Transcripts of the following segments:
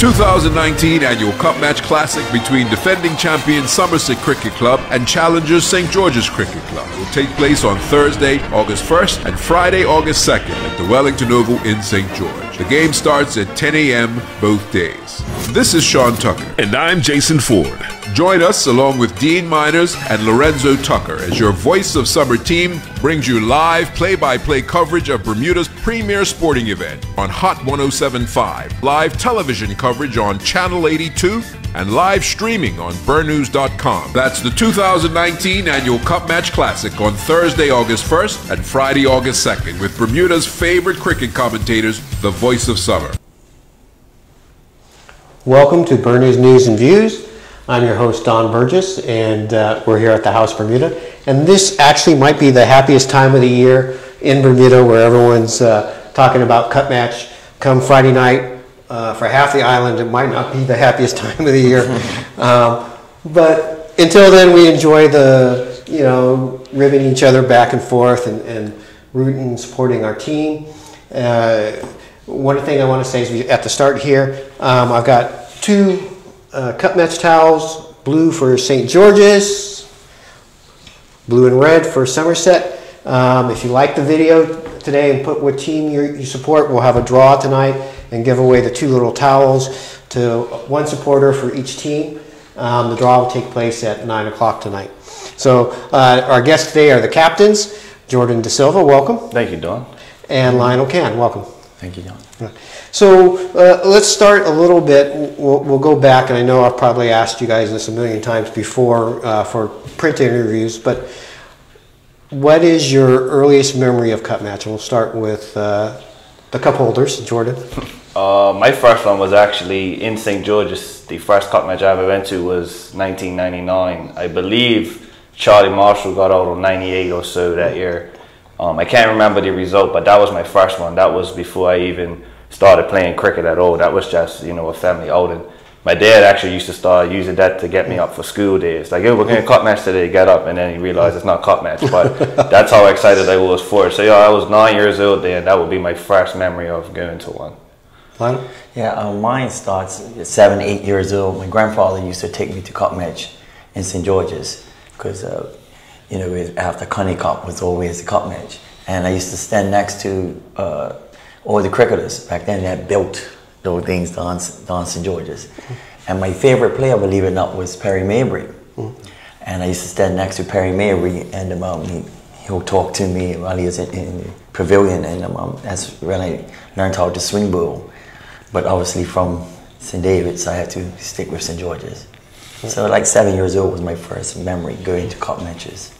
2019 annual Cup Match Classic between defending champion Somerset Cricket Club and challengers St. George's Cricket Club will take place on Thursday, August 1st and Friday, August 2nd at the Wellington Oval in St. George. The game starts at 10 a.m. both days. This is Sean Tucker. And I'm Jason Ford. Join us along with Dean Miners and Lorenzo Tucker as your voice of summer team brings you live play by play coverage of Bermuda's premier sporting event on Hot 1075, live television coverage on Channel 82, and live streaming on bernews.com. That's the 2019 Annual Cup Match Classic on Thursday, August 1st and Friday, August 2nd with Bermuda's favorite cricket commentators, the voice of summer. Welcome to Bernews News and Views. I'm your host, Don Burgess, and uh, we're here at the House Bermuda. And this actually might be the happiest time of the year in Bermuda where everyone's uh, talking about cup match. Come Friday night, uh, for half the island, it might not be the happiest time of the year. um, but until then, we enjoy the, you know, ribbing each other back and forth and, and rooting and supporting our team. Uh, one thing I want to say is we, at the start here, um, I've got two uh, cup match towels, blue for St. George's, blue and red for Somerset. Um, if you like the video today and put what team you, you support, we'll have a draw tonight and give away the two little towels to one supporter for each team. Um, the draw will take place at 9 o'clock tonight. So uh, our guests today are the captains, Jordan Desilva, welcome. Thank you, Don. And Lionel Cann, welcome. Thank you, Don. So uh, let's start a little bit. We'll, we'll, go back, and I know I've probably asked you guys this a million times before uh, for print interviews, but what is your earliest memory of cup match? And we'll start with uh, the cup holders, Jordan. Uh, my first one was actually in St. George's. The first cup match I ever went to was 1999. I believe Charlie Marshall got out on 98 or so that year. Um, I can't remember the result, but that was my first one. That was before I even started playing cricket at all. That was just, you know, a family outing. My dad actually used to start using that to get me up for school days. Like, yo, we're going to cup match today, get up. And then he realized it's not cup match. But that's how excited I was for it. So, yeah, I was nine years old then. That would be my first memory of going to one. Yeah, uh, mine starts at seven, eight years old. My grandfather used to take me to cup match in St. George's because, uh, you know, after County Cup was always a cup match. And I used to stand next to uh, all the cricketers back then that built those things down, down St. George's. And my favorite player, believe it or not, was Perry Maybury. And I used to stand next to Perry Maybury and um, he, he'll talk to me while he was in, in the pavilion and um, that's when I learned how to swing ball but obviously from St. David's, I had to stick with St. George's. So like seven years old was my first memory going to cup matches.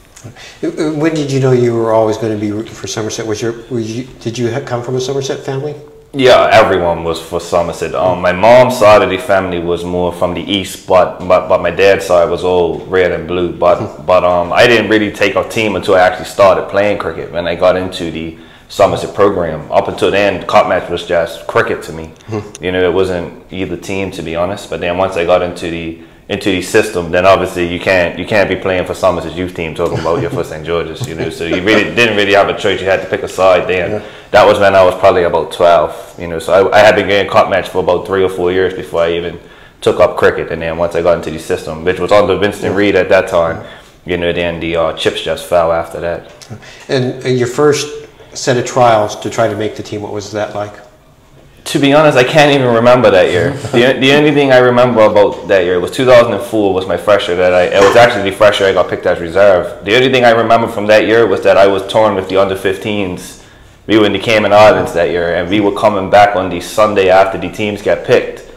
When did you know you were always going to be rooting for Somerset? Was your, was you, did you come from a Somerset family? Yeah, everyone was for Somerset. Um, my mom's side of the family was more from the east, but but, but my dad's side was all red and blue. But but um, I didn't really take a team until I actually started playing cricket when I got into the Somerset program. Up until then, cup match was just cricket to me. Hmm. You know, it wasn't either team to be honest. But then once I got into the into the system, then obviously you can't you can't be playing for Somerset youth team talking about your for St George's. You know, so you really didn't really have a choice. You had to pick a side. Then yeah. that was when I was probably about twelve. You know, so I, I had been getting cup match for about three or four years before I even took up cricket. And then once I got into the system, which was under Winston Reid at that time, you know, then the uh, chips just fell after that. And, and your first set of trials to try to make the team. What was that like? To be honest, I can't even remember that year. the, the only thing I remember about that year was 2004 was my year that I, it was actually the year I got picked as reserve. The only thing I remember from that year was that I was torn with the under 15s. We were in the Cayman Islands that year and we were coming back on the Sunday after the teams got picked.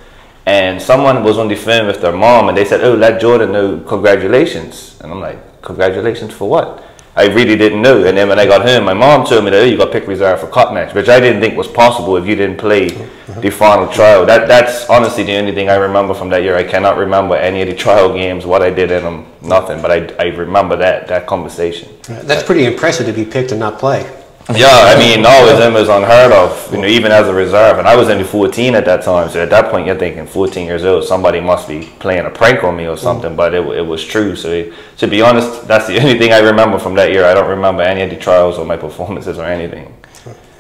And someone was on the phone with their mom and they said, oh, let Jordan know congratulations. And I'm like, congratulations for what? I really didn't know. And then when I got home, my mom told me that oh, you got picked reserve for cup match, which I didn't think was possible if you didn't play mm-hmm. the final trial. That that's honestly the only thing I remember from that year. I cannot remember any of the trial games, what I did in them, nothing. But I, I remember that that conversation. That's pretty impressive to be picked and not play. Yeah, I mean, all of them was unheard of, you know, even as a reserve. And I was only 14 at that time. So at that point, you're thinking 14 years old, somebody must be playing a prank on me or something. But it, it was true. So to be honest, that's the only thing I remember from that year. I don't remember any of the trials or my performances or anything.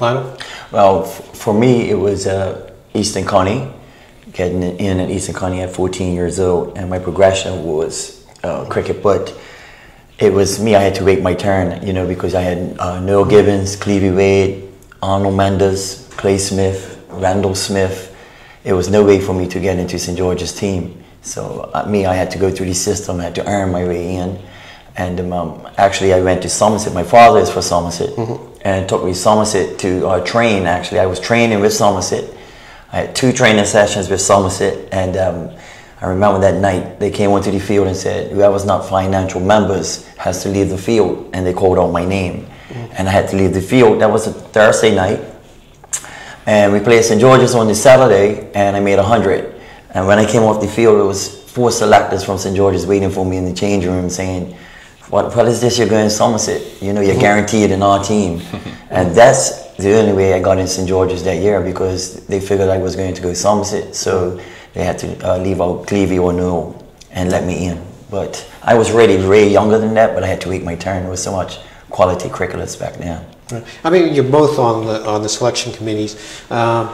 Lionel? Well, for me, it was uh, Eastern County getting in at Eastern County at 14 years old, and my progression was uh, cricket. But it was me. I had to wait my turn, you know, because I had uh, Noel Gibbons, Clevie Wade, Arnold Mendes, Clay Smith, Randall Smith. It was no way for me to get into St. George's team. So uh, me, I had to go through the system. I had to earn my way in. And um, actually, I went to Somerset. My father is from Somerset, mm-hmm. and took me Somerset to uh, train. Actually, I was training with Somerset. I had two training sessions with Somerset, and um, I remember that night they came onto the field and said, "Whoever's not financial members has to leave the field," and they called out my name, mm-hmm. and I had to leave the field. That was a Thursday night, and we played St George's on the Saturday, and I made hundred. And when I came off the field, it was four selectors from St George's waiting for me in the change room, saying what, what is this you're going to Somerset? You know, you're guaranteed in our team. and that's the only way I got in St. George's that year because they figured I was going to go Somerset. So they had to uh, leave out Clevie or no and let me in. But I was really way younger than that, but I had to wait my turn. There was so much quality cricketers back then. I mean, you're both on the on the selection committees. Um,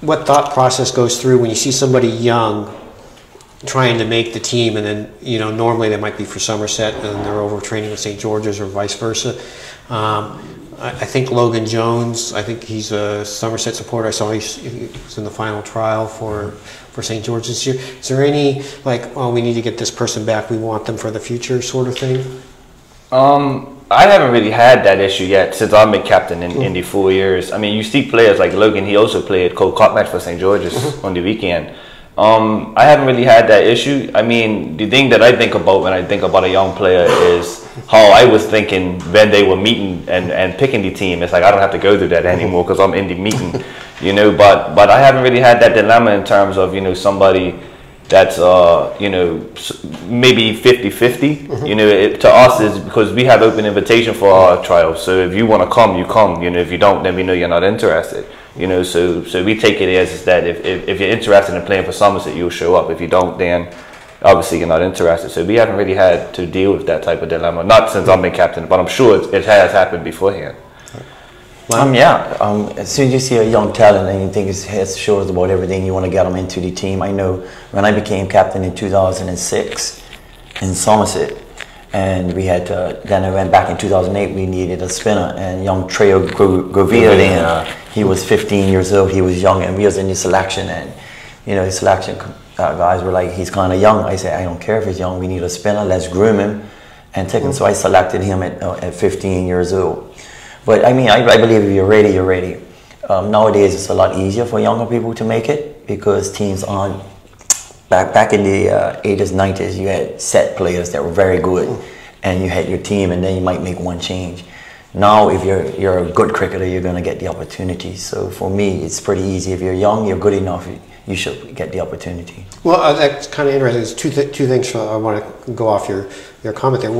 what thought process goes through when you see somebody young trying to make the team, and then you know normally they might be for Somerset, and they're over training with St George's or vice versa. Um, I, I, think Logan Jones. I think he's a Somerset supporter. I saw he's, was in the final trial for for St George's this year. Is there any like, oh, we need to get this person back. We want them for the future, sort of thing? Um. I haven't really had that issue yet since I've been captain in, the four years. I mean, you see players like Logan. He also played co-cup match for St George's mm-hmm. on the weekend um, I haven't really had that issue. I mean, the thing that I think about when I think about a young player is how I was thinking when they were meeting and, and picking the team. It's like I don't have to go through that anymore because I'm in the meeting, you know. But but I haven't really had that dilemma in terms of you know somebody that's uh you know maybe 50 50 mm-hmm. you know it, to us is because we have open invitation for our trials so if you want to come you come you know if you don't then we know you're not interested you know, so so we take it as is that if, if, if, you're interested in playing for Somerset, you'll show up. If you don't, then obviously you're not interested. So we haven't really had to deal with that type of dilemma. Not since I've been captain, but I'm sure it, it has happened beforehand. Um, yeah, um, as soon as you see a young talent and you think it shows about everything, you want to get them into the team. I know when I became captain in 2006 in Somerset, and we had to, then I went back in 2008, we needed a spinner, and young Treo Grovia then, he was 15 years old, he was young, and we was in the selection, and you know, the selection uh, guys were like, he's kind of young. I said, I don't care if he's young, we need a spinner, let's groom him and take him. So I selected him at, uh, at 15 years old. But I mean, I, I believe if you're ready, you're ready. Um, nowadays, it's a lot easier for younger people to make it because teams aren't. Back back in the uh, 80s, 90s, you had set players that were very good, and you had your team, and then you might make one change. Now, if you're you're a good cricketer, you're going to get the opportunity. So for me, it's pretty easy. If you're young, you're good enough, you should get the opportunity. Well, uh, that's kind of interesting. There's two th- two things I want to go off your your comment there.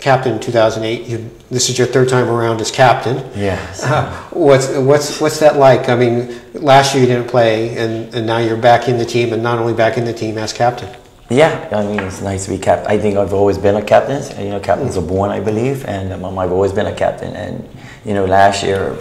Captain in 2008. You, this is your third time around as captain. Yes. Uh, what's what's what's that like? I mean, last year you didn't play, and, and now you're back in the team, and not only back in the team as captain. Yeah, I mean, it's nice to be captain. I think I've always been a captain. You know, captains are born, I believe, and um, I've always been a captain. And, you know, last year,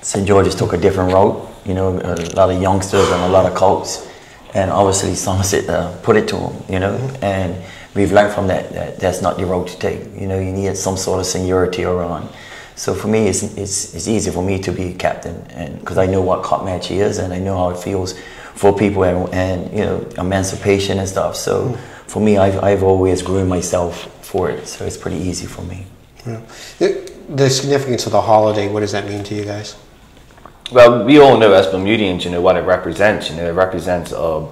St. George's took a different route. You know, a lot of youngsters and a lot of coaches. And obviously, Somerset uh, put it to them, you know, and we've learned from that, that that's not the road to take. You know, you need some sort of seniority around. So for me, it's, it's, it's easy for me to be a captain, and because I know what cup match is, and I know how it feels for people and, and you know emancipation and stuff. So mm. for me, I've, I've always groomed myself for it, so it's pretty easy for me. Yeah. The, the significance of the holiday, what does that mean to you guys? Well, we all know as Bermudians, you know, what it represents. You know, it represents a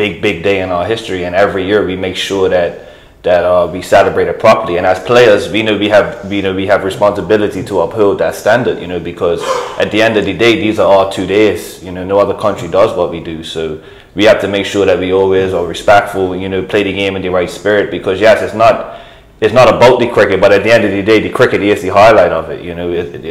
big, big day in our history, and every year we make sure that that uh, we celebrate it properly. And as players, we know we have we know we have responsibility to uphold that standard. You know, because at the end of the day, these are our two days. You know, no other country does what we do. So we have to make sure that we always are respectful. You know, play the game in the right spirit. Because yes, it's not it's not about the cricket, but at the end of the day, the cricket is the highlight of it. You know,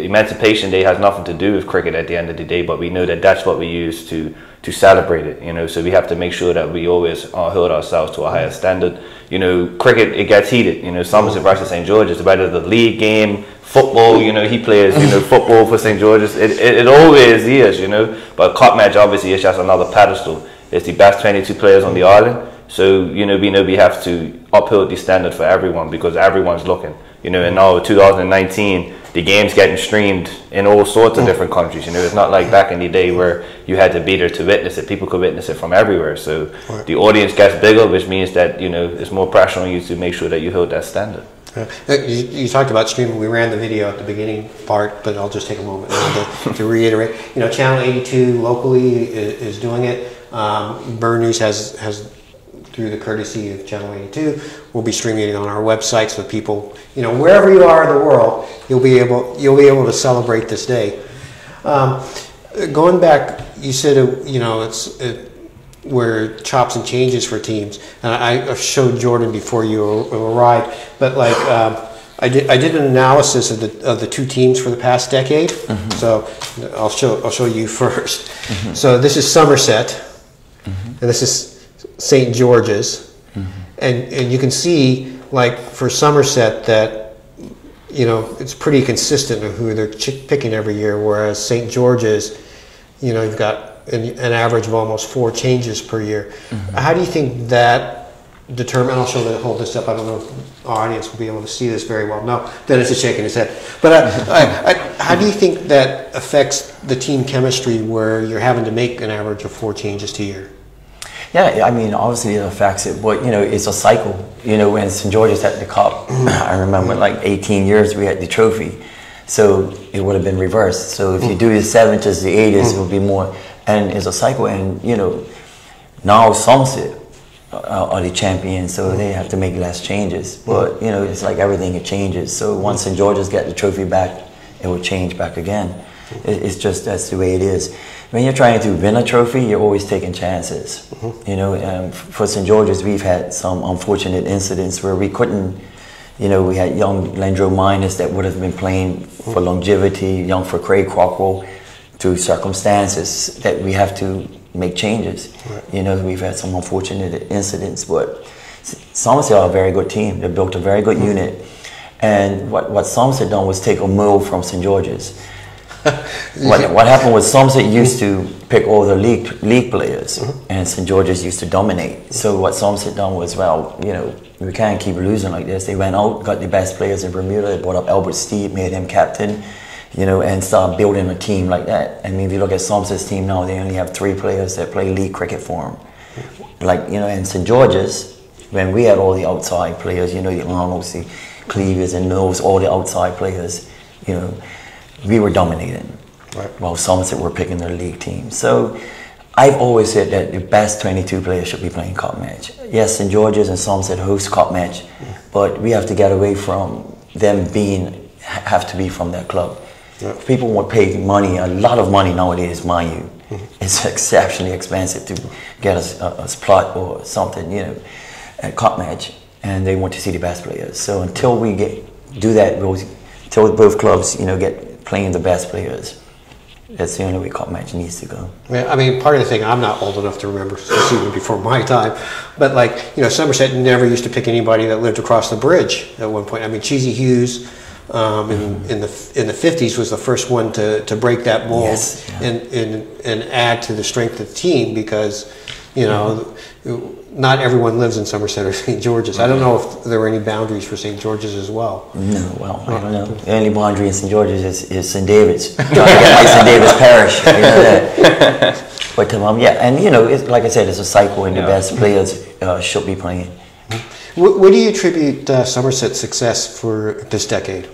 Emancipation Day has nothing to do with cricket at the end of the day, but we know that that's what we use to to celebrate it. You know, so we have to make sure that we always uh, hold ourselves to a higher standard. You know, cricket it gets heated. You know, Somerset versus St George's, whether the league game, football. You know, he plays you know football for St George's. It, it, it always is. You know, but cup match obviously is just another pedestal. It's the best 22 players on the island. So you know, we know we have to uphold the standard for everyone because everyone's looking. You know, and now 2019, the game's getting streamed in all sorts of different countries. You know, it's not like back in the day where you had to be there to witness it. People could witness it from everywhere. So Right. the audience gets bigger, which means that you know it's more pressure on you to make sure that you hold that standard. Uh, You, you talked about streaming. We ran the video at the beginning part, but I'll just take a moment to, to reiterate. You know, Channel 82 locally is, is doing it. Um, Bernews has has through the courtesy of Channel 82, we'll be streaming it on our website so people, you know, wherever you are in the world, you'll be able you'll be able to celebrate this day. Um, going back, you said uh, you know it's. It, where chops and changes for teams. And I, I showed Jordan before you arrived, but like um, I did, I did an analysis of the of the two teams for the past decade. So I'll show I'll show you 1st So this is Somerset, and this is St. George's, mm-hmm. and and you can see like for Somerset that you know it's pretty consistent of who they're ch- picking every year, whereas St. George's, you know, you've got an, an average of almost four changes per year. Mm-hmm. How do you think that determine? I'll show that. Hold this up. I don't know if our audience will be able to see this very well. No, Dennis is shaking his head. But I, uh, I, I, how do you think that affects the team chemistry where you're having to make an average of four changes to year? Yeah, I mean, obviously it affects it, but you know, it's a cycle. You know, when St. George's had the cup, I remember like 18 years we had the trophy, so it would have been reversed. So if you do the 70s, the 80s, it would be more, and it's a cycle. And you know, now Somerset are uh, are the champions, so they have to make less changes. But you know, it's like everything it changes. So once St. George's get the trophy back, it will change back again. It- It's just that's the way it is. When you're trying to win a trophy, you're always taking chances. Mm-hmm. You know, um, for St. George's, we've had some unfortunate incidents where we couldn't. You know, we had young Landro Miners that would have been playing for mm-hmm. longevity, young for Craig Crockwell, through circumstances that we have to make changes. You know, we've had some unfortunate incidents, but Somerset are a very good team. They built a very good mm-hmm. unit. And what, what Somerset done was take a move from St. George's. what, what happened was Somerset used to pick all the league league players, mm-hmm. and St George's used to dominate. So what Somerset done was, well, you know, we can't keep losing like this. They went out, got the best players in Bermuda. They brought up Albert Steede, made him captain, you know, and started building a team like that. I mean, if you look at Somerset's team now, they only have three players that play league cricket for them. Like you know, in St George's, when we had all the outside players, you know, the Arnolds, the Cleavers, and those all the outside players, you know, we were dominating. Right. While Somerset were picking their league team. So I've always said that the best 22 players should be playing cup match. Yes, St George's and Somerset host cup match, mm. but we have to get away from them being have to be from their club. Yeah. People want to pay money, a lot of money nowadays, mind you. Mm-hmm. It's exceptionally expensive to get a, a, a spot or something, you know, a cup match, and they want to see the best players. So until we get do that, we'll, until both clubs, you know, get playing the best players, that's the only way cup match needs to go. Yeah, I mean, part of the thing, I'm not old enough to remember, this even before my time, but like, you know, Somerset never used to pick anybody that lived across the bridge at one point. I mean, Cheesy Hughes um, in, in the in the 50s was the first one to, to break that mold Yes, yeah. and, and, and add to the strength of the team because, you know, not everyone lives in Somerset or St. George's. I don't know if there are any boundaries for St. George's as well. No, well, I don't know. The only boundary in St. George's is, is St. David's. Trying to get like St. David's Parish. You know. But um, yeah, and you know, it's, like I said, it's a cycle, and the best players uh, should be playing. What, what do you attribute uh, Somerset's success for this decade?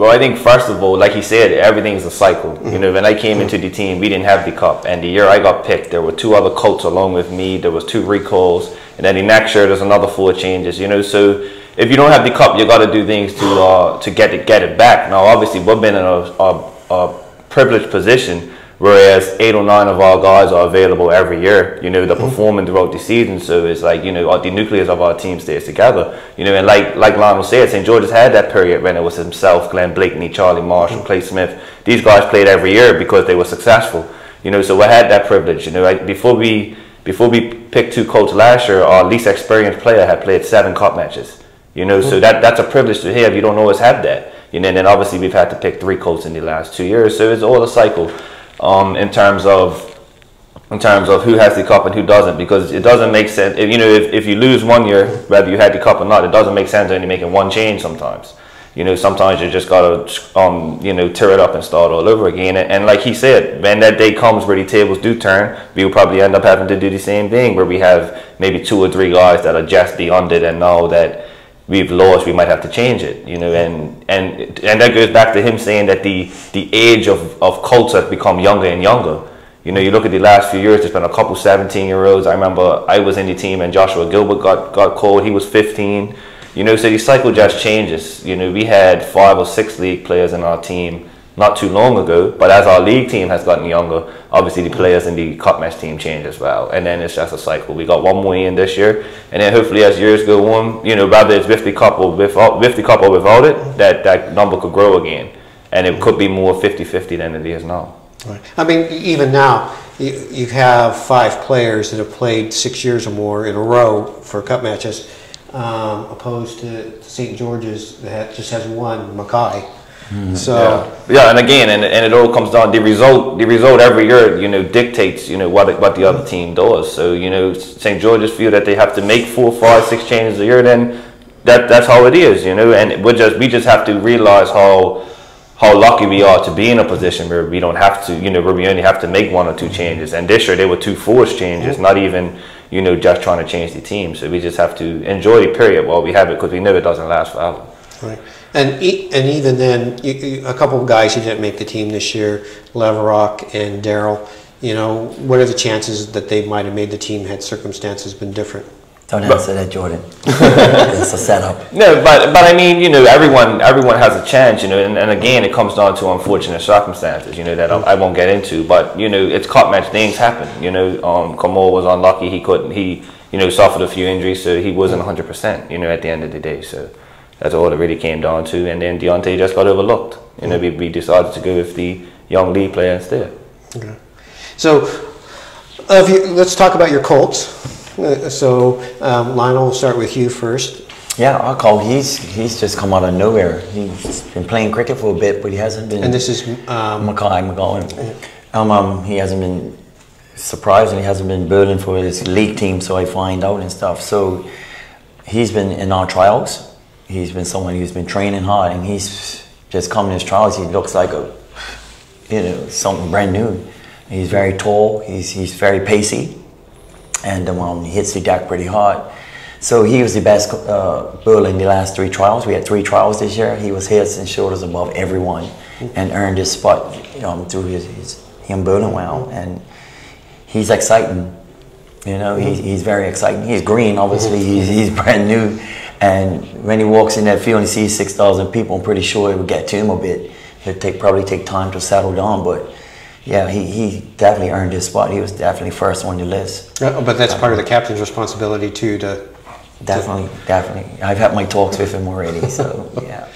Well, I think first of all, like he said, everything's a cycle. You know, when I came into the team, we didn't have the cup, and the year I got picked, there were two other colts along with me. There was two recalls, and then the next year there's another four changes. You know, so if you don't have the cup, you got to do things to uh, to get it get it back. Now, obviously, we've been in a, a, a privileged position Whereas eight or nine of our guys are available every year, you know, they're mm-hmm. performing throughout the season. So it's like, you know, the nucleus of our team stays together. You know, and like like Lionel said, St. George's had that period when it was himself, Glenn Blakeney, Charlie Marshall, mm-hmm. Clay Smith. These guys played every year because they were successful. You know, so we had that privilege. You know, like before we before we picked two colts last year, our least experienced player had played seven cup matches. You know, so mm-hmm. that that's a privilege to have. You don't always have that. You know, and then obviously we've had to pick three colts in the last two years. So it's all a cycle um, in terms of in terms of who has the cup and who doesn't because it doesn't make sense if you know if, if you lose one year whether you had the cup or not it doesn't make sense only making one change sometimes. You know sometimes you just gotta um you know tear it up and start all over again. And, and like he said when that day comes where the tables do turn we will probably end up having to do the same thing where we have maybe two or three guys that are just beyond it and know that we've lost, we might have to change it, you know, and and and that goes back to him saying that the the age of of colts have become younger and younger. You know, you look at the last few years, there's been a couple 17 year olds. I remember I was in the team and Joshua Gilbert got, got called. He was 15. You know, so the cycle just changes. You know, we had five or six league players in our team not too long ago. But as our league team has gotten younger, obviously the players in the cup match team change as well. And then it's just a cycle. We got one more in this year, and then hopefully as years go on, you know, whether it's with the cup or without, with the cup or without it, that that number could grow again, and it could be more 50-50 than it is now. Right. I mean, even now, you, you have five players that have played six years or more in a row for cup matches, um, opposed to St. George's that just has one, Mackay. Mm-hmm. So yeah. yeah, and again, and, and it all comes down the result. The result every year, you know, dictates you know what what the other team does. So you know, St. George's feel that they have to make four, five, six changes a year. Then that that's how it is, you know. And we just we just have to realize how how lucky we are to be in a position where we don't have to, you know, where we only have to make one or two changes. And this year they were two forced changes, not even you know just trying to change the team. So we just have to enjoy the period while we have it because we know it doesn't last forever. Right. And e- and even then, you, you, a couple of guys who didn't make the team this year, Leverock and Daryl. You know, what are the chances that they might have made the team had circumstances been different? Don't answer that, Jordan. it's a setup. No, but but I mean, you know, everyone everyone has a chance, you know, and, and again, it comes down to unfortunate circumstances, you know, that I, I won't get into. But you know, it's cup match things happen. You know, um, Kamal was unlucky; he couldn't. He you know suffered a few injuries, so he wasn't 100. percent You know, at the end of the day, so. That's all it really came down to. And then Deontay just got overlooked. You know, we, we decided to go with the young lead player instead. Okay. So, uh, you, let's talk about your Colts. Uh, so, um, Lionel, we'll start with you first. Yeah, our Colt, he's he's just come out of nowhere. He's been playing cricket for a bit, but he hasn't been. And this is um, Mackay McGowan. Um, um, he hasn't been surprisingly hasn't been burning for his league team, so I find out and stuff. So he's been in our trials he's been someone who's been training hard, and he's just come in his trials. He looks like a, you know, something brand new. He's very tall. He's he's very pacey, and um, he hits the deck pretty hard. So he was the best uh, bull in the last three trials. We had three trials this year. He was heads and shoulders above everyone, and earned his spot um, through his, his him bowling well. And he's exciting. You know, he's, he's very exciting. He's green, obviously. He's, he's brand new. And when he walks in that field and he sees 6,000 people, I'm pretty sure it would get to him a bit. He'll take, probably take time to settle down, but yeah, he, he definitely earned his spot. He was definitely first on the list. Uh, but that's part of the captain's responsibility too to... Definitely, to, definitely. I've had my talks with him already, so yeah.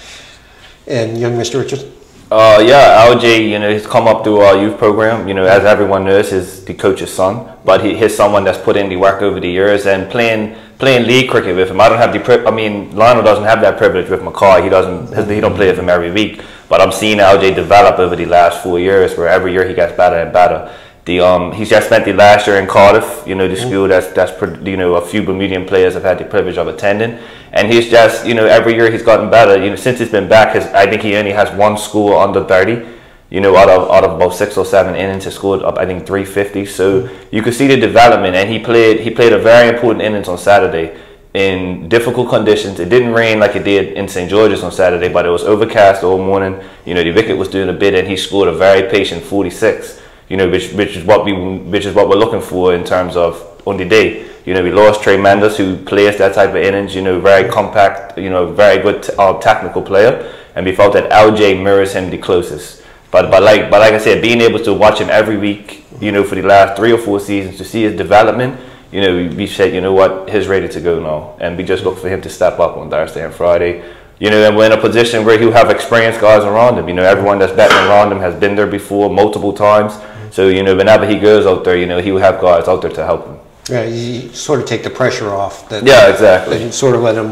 And young Mr. Richards? Uh, yeah, LJ, you know, he's come up through our youth program. You know, as everyone knows, he's the coach's son, but he, he's someone that's put in the work over the years and playing playing league cricket with him. I don't have the pri- I mean, Lionel doesn't have that privilege with Mackay. He doesn't. He don't play with him every week. But I'm seeing LJ develop over the last four years, where every year he gets better and better. The um, he's just spent the last year in Cardiff. You know, the school that's that's you know a few Bermudian players have had the privilege of attending, and he's just you know every year he's gotten better. You know, since he's been back, his I think he only has one school under thirty you know, out of out of about six or seven innings, he scored up I think 350. So you could see the development, and he played he played a very important innings on Saturday in difficult conditions. It didn't rain like it did in St George's on Saturday, but it was overcast all morning. You know, the wicket was doing a bit, and he scored a very patient 46. You know, which which is what we which is what we're looking for in terms of on the day. You know, we lost Trey Mendes, who plays that type of innings. You know, very compact. You know, very good uh, technical player, and we felt that LJ mirrors him the closest. But but like but like I said, being able to watch him every week, you know, for the last three or four seasons to see his development, you know, we, we said, you know what, he's ready to go now, and we just look for him to step up on Thursday and Friday. You know, and we're in a position where he'll have experienced guys around him. You know, everyone that's betting around him has been there before multiple times. So you know, whenever he goes out there, you know, he will have guys out there to help him. Yeah, you sort of take the pressure off. That, Yeah, exactly. And sort of let them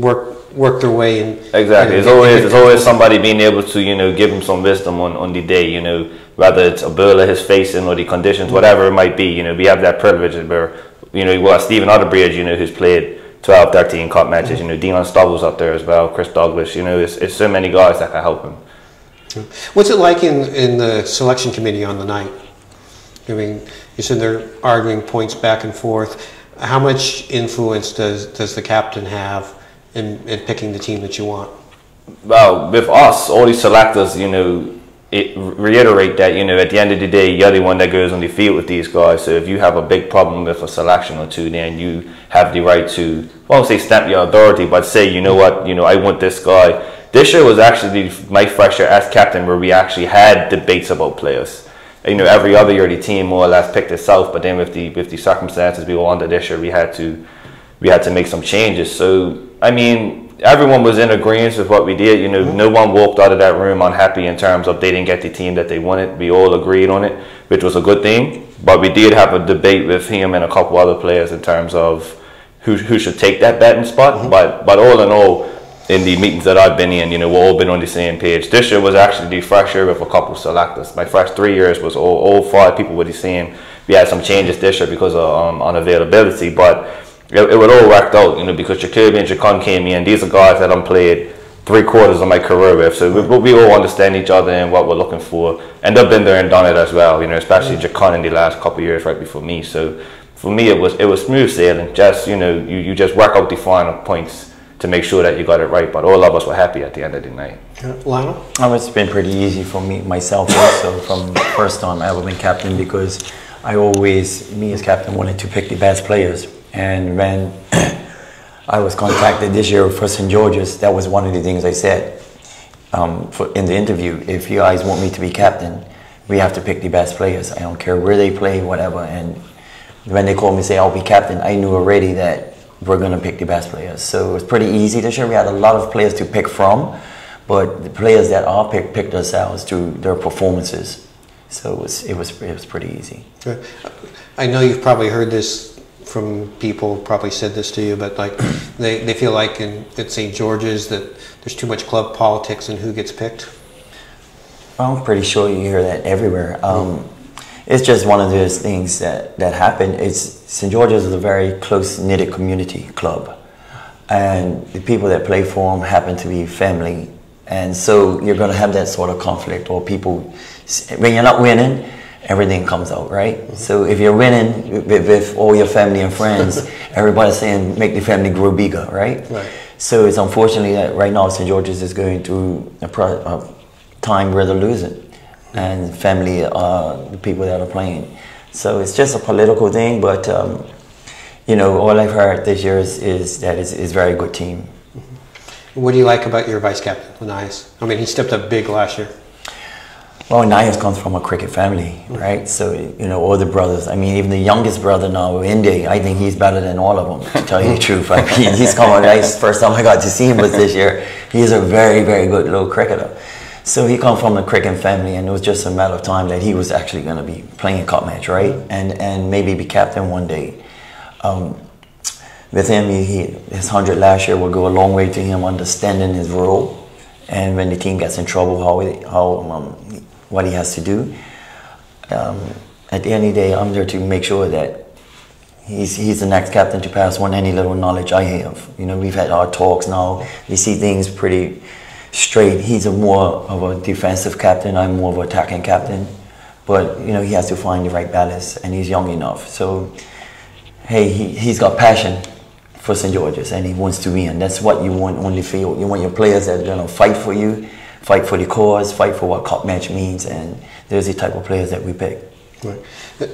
work work their way in. Exactly. and There's always there's always somebody being able to you know give him some wisdom on, on the day. You know whether it's a burler he's facing or the conditions, mm-hmm. whatever it might be. You know we have that privilege where you know well Stephen Outerbridge, you know who's played 12, 13 cup matches. Mm-hmm. You know Dion Stovell's up there as well. Chris Douglas. You know it's, it's so many guys that can help him. What's it like in, in the selection committee on the night? Mean, you said they're arguing points back and forth. How much influence does, does the captain have in, in picking the team that you want? Well, with us, all these selectors, you know, it reiterate that you know at the end of the day, you're the one that goes on the field with these guys. So if you have a big problem with a selection or two, then you have the right to, well, I won't say stamp your authority, but say, you know what, you know, I want this guy. This year was actually my first year as captain where we actually had debates about players. You know, every other year the team more or less picked itself, but then with the with the circumstances we were under this year, we had to we had to make some changes. So I mean, everyone was in agreement with what we did. You know, mm-hmm. no one walked out of that room unhappy in terms of they didn't get the team that they wanted. We all agreed on it, which was a good thing. But we did have a debate with him and a couple other players in terms of who who should take that batting spot. Mm-hmm. But but all in all, in the meetings that I've been in, you know, we've all been on the same page. This year was actually the first year with a couple selectors. My first three years was all, all five people were the same. We had some changes this year because of um, unavailability, but it, it would all worked out, you know, because Jacoby and Jekon came in. These are guys that I'm played three quarters of my career with, so we, we all understand each other and what we're looking for. And they've been there and done it as well, you know, especially Jekon in the last couple of years right before me. So for me, it was it was smooth sailing. Just you know, you, you just work out the final points to make sure that you got it right. But all of us were happy at the end of the night. Lionel? Oh, it's been pretty easy for me myself also from the first time I ever been captain because I always, me as captain, wanted to pick the best players. And when I was contacted this year for St. George's, that was one of the things I said um, for, in the interview. If you guys want me to be captain, we have to pick the best players. I don't care where they play, whatever. And when they called me say I'll be captain, I knew already that we're going to pick the best players. So it was pretty easy this year. We had a lot of players to pick from, but the players that are picked picked themselves to their performances. So it was it was it was pretty easy. I know you've probably heard this from people, probably said this to you, but like they, they feel like in, at St. George's that there's too much club politics and who gets picked. I'm pretty sure you hear that everywhere. Um, it's just one of those things that, that happen. It's St. George's is a very close knitted community club, and the people that play for them happen to be family, and so you're going to have that sort of conflict. Or people, when you're not winning, everything comes out, right? Mm-hmm. So if you're winning with, with all your family and friends, everybody's saying make the family grow bigger, right? Right. So it's unfortunately that right now St. George's is going through a, a time where they're losing, mm-hmm. and family are the people that are playing. So it's just a political thing, but um, you know, all I've heard this year is, is that it's, it's a very good team. What do you like about your vice captain, Onias? I mean, he stepped up big last year. Well, Nias comes from a cricket family, right? So, you know, all the brothers. I mean, even the youngest brother now, Indy, I think he's better than all of them, to tell you the truth. I mean, he's come on ice. First time I got to see him was this year. He's a very, very good little cricketer. So he come from a cricket family, and it was just a matter of time that he was actually going to be playing a cup match, right? And and maybe be captain one day. Um, with him, he, he, his 100 last year will go a long way to him understanding his role. And when the team gets in trouble, how, he, how um, what he has to do. Um, at the end of the day, I'm there to make sure that he's, he's the next captain to pass on any little knowledge I have. You know, we've had our talks now. We see things pretty straight. He's a more of a defensive captain. I'm more of an attacking captain. But, you know, he has to find the right balance, and he's young enough. So, hey, he, he's got passion for St. George's, and he wants to win. That's what you want on the field. You want your players that are going to fight for you, fight for the cause, fight for what cup match means, and there's the type of players that we pick. Right.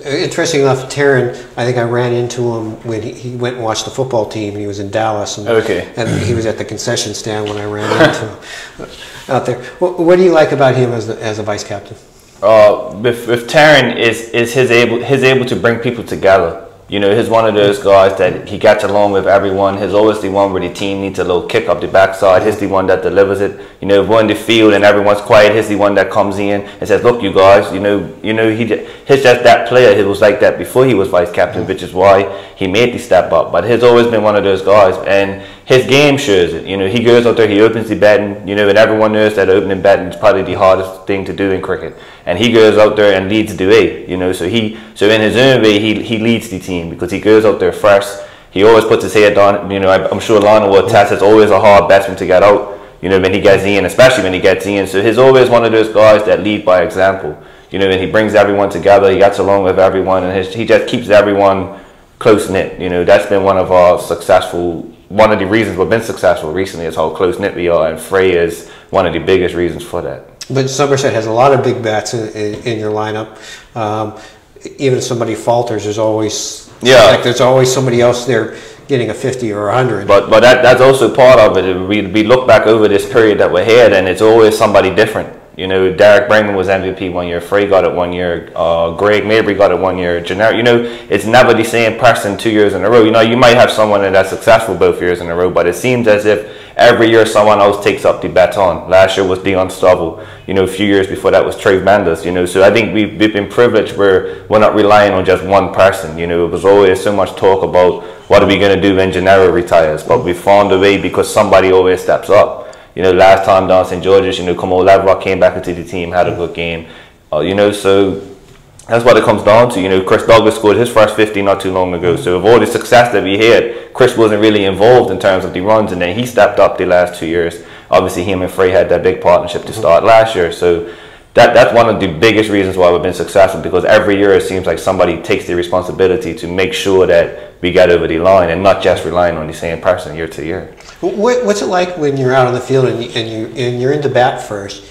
Interesting enough, Terryn, I think I ran into him when he, he went and watched the football team. He was in Dallas, and, Okay. and he was at the concession stand when I ran into him out there. What, what do you like about him as, the, as a vice captain? uh, with, with Terryn is is his able his able to bring people together. You know, he's one of those guys that he gets along with everyone. He's always the one where the team needs a little kick up the backside. He's the one that delivers it. You know, if we're in the field and everyone's quiet, he's the one that comes in and says, "Look, you guys, you know, you know, he he's just that player. He was like that before he was vice captain, which is why he made the step up. But he's always been one of those guys, and his game shows it. You know, he goes out there, he opens the batting. You know, and everyone knows that opening batting is probably the hardest thing to do in cricket. And he goes out there and leads the way. You know, so he so in his own way, he he leads the team because he goes out there first. He always puts his head down. You know, I- I'm sure Lionel will attest. It's always a hard batsman to get out. You know, when he gets in, especially when he gets in. So he's always one of those guys that lead by example. You know, and he brings everyone together. He gets along with everyone, and his, he just keeps everyone close knit. You know, that's been one of our successful. One of the reasons we've been successful recently is how close knit we are, and Fray is one of the biggest reasons for that. But Somerset has a lot of big bats in, in, in your lineup. Um, even if somebody falters, there's always Yeah. like there's always somebody else there getting a 50 or a 100. But but that that's also part of it. We we look back over this period that we're here, and it's always somebody different. You know, Derek Brangman was MVP one year. Fray got it one year. Uh, Greg Maybury got it one year. Generic. You know, it's never the same person two years in a row. You know, you might have someone that's successful both years in a row, but it seems as if every year someone else takes up the baton. Last year was Dion Stovell. You know, a few years before that was Trey Manders. You know, so I think we've, we've been privileged where we're not relying on just one person. You know, it was always so much talk about what are we going to do when Janeiro retires, but we found a way because somebody always steps up. You know, last time down St. George's, you know, Kamal Leverock came back into the team, had a good game. Uh, you know, so that's what it comes down to. You know, Chris Douglas scored his first 50 not too long ago. So with all the success that we had, Chris wasn't really involved in terms of the runs, and then he stepped up the last two years. Obviously, him and Fray had that big partnership to start last year. So that that's one of the biggest reasons why we've been successful because every year it seems like somebody takes the responsibility to make sure that we get over the line and not just relying on the same person year to year. What, what's it like when you're out on the field and you, and you and you're bat first,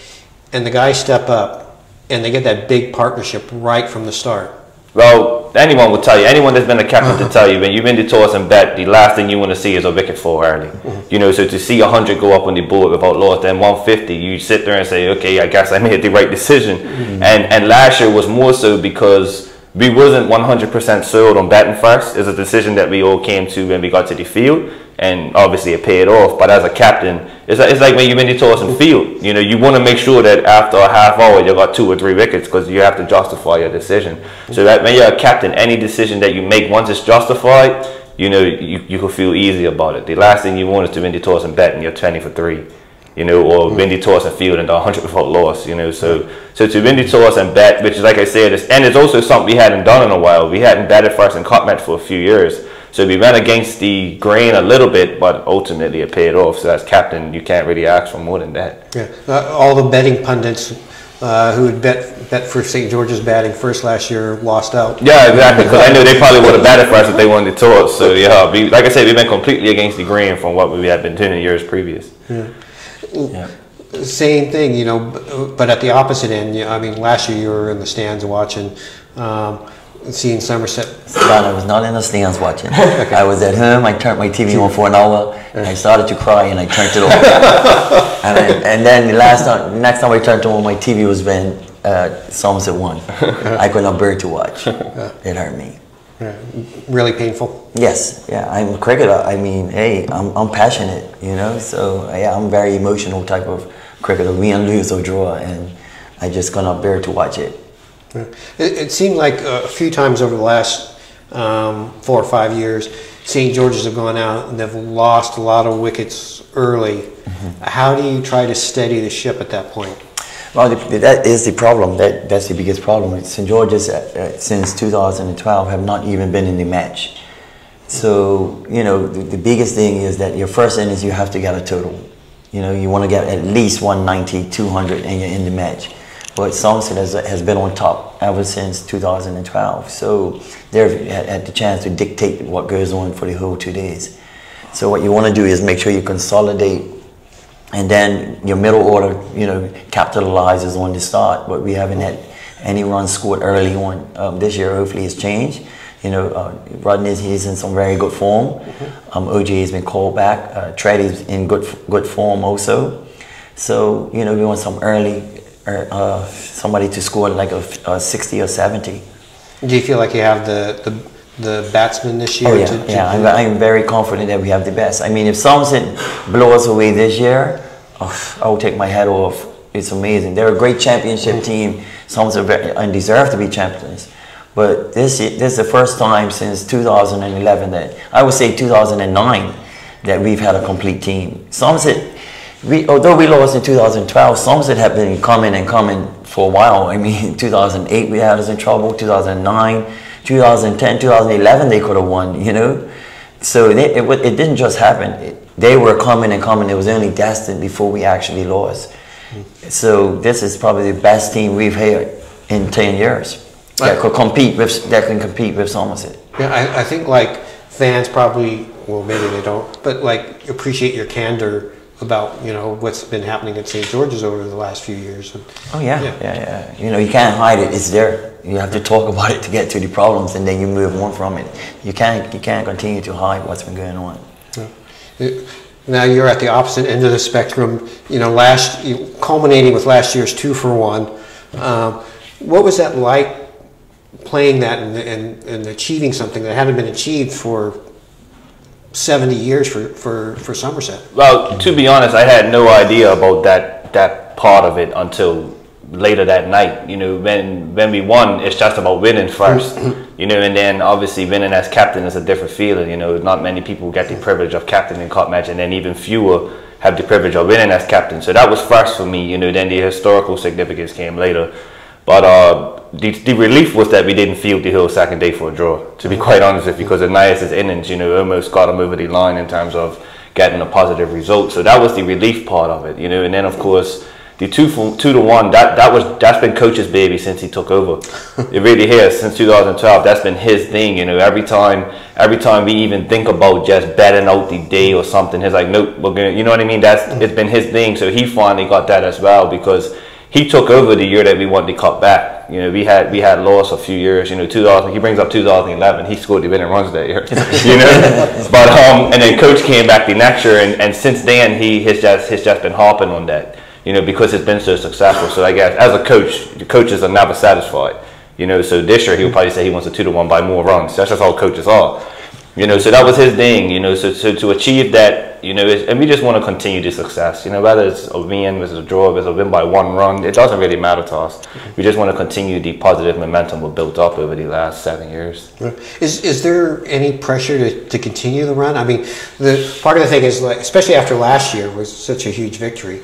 and the guys step up, and they get that big partnership right from the start? Well, anyone will tell you, anyone that's been a captain to uh-huh. tell you, when you've been to toss and bet, the last thing you want to see is a wicket fall early. Mm-hmm. You know, so to see 100 go up on the board without loss, then 150, you sit there and say, okay, I guess I made the right decision. Mm-hmm. And and last year was more so because we wasn't 100% sold on batting first. It's a decision that we all came to when we got to the field, and obviously it paid off. But as a captain, it's like, it's like when you're in the toss and field. You know, you want to make sure that after a half hour you got two or three wickets because you have to justify your decision. So that when you're a captain, any decision that you make once it's justified, you know, you, you can feel easy about it. The last thing you want is to win the toss and bet and you're 20 for three. You know, or win the toss and field and the 100 without loss. You know, so so to win the toss and bat, which is like I said, is, and it's also something we hadn't done in a while. We hadn't batted first and cup match for a few years, so we went against the grain a little bit, but ultimately it paid off. So as captain, you can't really ask for more than that. Yeah, uh, all the betting pundits uh, who had bet bet for St. George's batting first last year lost out. Yeah, exactly. Because I knew they probably would have batted first if they wanted to toss. So yeah, we, like I said, we've been completely against the grain from what we had been doing in years previous. Yeah. Same thing, you know, but at the opposite end. I mean, last year you were in the stands watching, um, seeing Somerset. But I was not in the stands watching. I was at home. I turned my TV on for an hour. And I started to cry, and I turned it off. and, then, and then the last time, next time I turned on my TV was when uh, Somerset won. I could not bear to watch. It hurt me. Yeah, really painful. Yes, yeah, I'm a cricketer. I mean, hey, I'm, I'm passionate, you know, so yeah, I'm very emotional type of cricketer. Win, lose, or draw, and I just cannot bear to watch it. Yeah. It, it seemed like a few times over the last um, four or five years, St. George's have gone out and they've lost a lot of wickets early. How do you try to steady the ship at that point? Well, the, that is the problem. That that's the biggest problem. St. George's uh, uh, since 2012 have not even been in the match. So you know the, the biggest thing is that your first innings you have to get a total. You know you want to get at least 190, 200, and you're in the match. But Somerset has, has been on top ever since 2012. So they've had, had the chance to dictate what goes on for the whole two days. So what you want to do is make sure you consolidate and then your middle order, you know, capitalizes on the start. But we haven't had any runs scored early on. Um, this year, hopefully, it's changed. You know, uh, Rodney's he's in some very good form. Mm-hmm. Um, OJ has been called back. Uh, Treddy's in good good form also. So you know, we want some early, er, uh, somebody to score like a, a, 60 or 70. Do you feel like you have the the, the batsman this year? Oh yeah, to, to yeah. I'm, I'm, very confident that we have the best. I mean, if Somerset blow us away this year, oh, I will take my head off. It's amazing. They're a great championship mm-hmm. team. Somerset and deserve to be champions. But this this is the first time since 2011 that I would say 2009 that we've had a complete team. Somerset, we although we lost in 2012, Somerset have been coming and coming for a while. I mean, 2008 we had us in trouble. 2009, 2010, 2011 they could have won. You know, so they, it, it didn't just happen. It, they were coming and coming. It was only destined before we actually lost. Hmm. So this is probably the best team we've had in 10 years that could compete with that can compete with Somerset. Yeah, I, I think like fans probably well maybe they don't, but like appreciate your candor about you know what's been happening at St. George's over the last few years. Oh yeah, yeah, yeah, yeah. You know you can't hide it; it's there. You have to talk about it to get to the problems, and then you move on from it. You can't you can't continue to hide what's been going on. Yeah. Now you're at the opposite end of the spectrum. You know, last culminating with last year's two for one. Um, what was that like playing that and, and, and achieving something that hadn't been achieved for 70 years for, for, for Somerset? Well, to be honest, I had no idea about that, that part of it until later that night. You know, when when we won, it's just about winning first. you know, and then obviously winning as captain is a different feeling. You know, not many people get the privilege of captaining a cup match, and then even fewer have the privilege of winning as captain. So that was first for me. You know, then the historical significance came later. But uh, the, the relief was that we didn't field the hill second day for a draw, to be quite honest with you, because Onias's innings, you know, almost got him over the line in terms of getting a positive result. So that was the relief part of it, you know. And then, of course, the two for, two to one that that was that's been coach's baby since he took over. it really has since 2012. That's been his thing. You know, every time every time we even think about just betting out the day or something, he's like, nope, we're gonna. You know what I mean? That's it's been his thing. So he finally got that as well because he took over the year that we won the cup back. You know, we had we had lost a few years. You know, 2000. He brings up 2011. He scored the winning runs that year. you know, but um, and then coach came back the next year, and, and since then he has just has just been hopping on that. You know, because it's been so successful. So I guess as a coach, the coaches are never satisfied. You know, so this year he'll probably say he wants a two to one by more runs. That's just how coaches are. You know, so that was his thing. You know, so, so to achieve that, you know, and we just want to continue the success. You know, whether it's a win, whether it's a draw, whether it's a win by one run, it doesn't really matter to us. Mm-hmm. We just want to continue the positive momentum we built up over the last seven years. Is is there any pressure to, to continue the run? I mean, the part of the thing is like, especially after last year was such a huge victory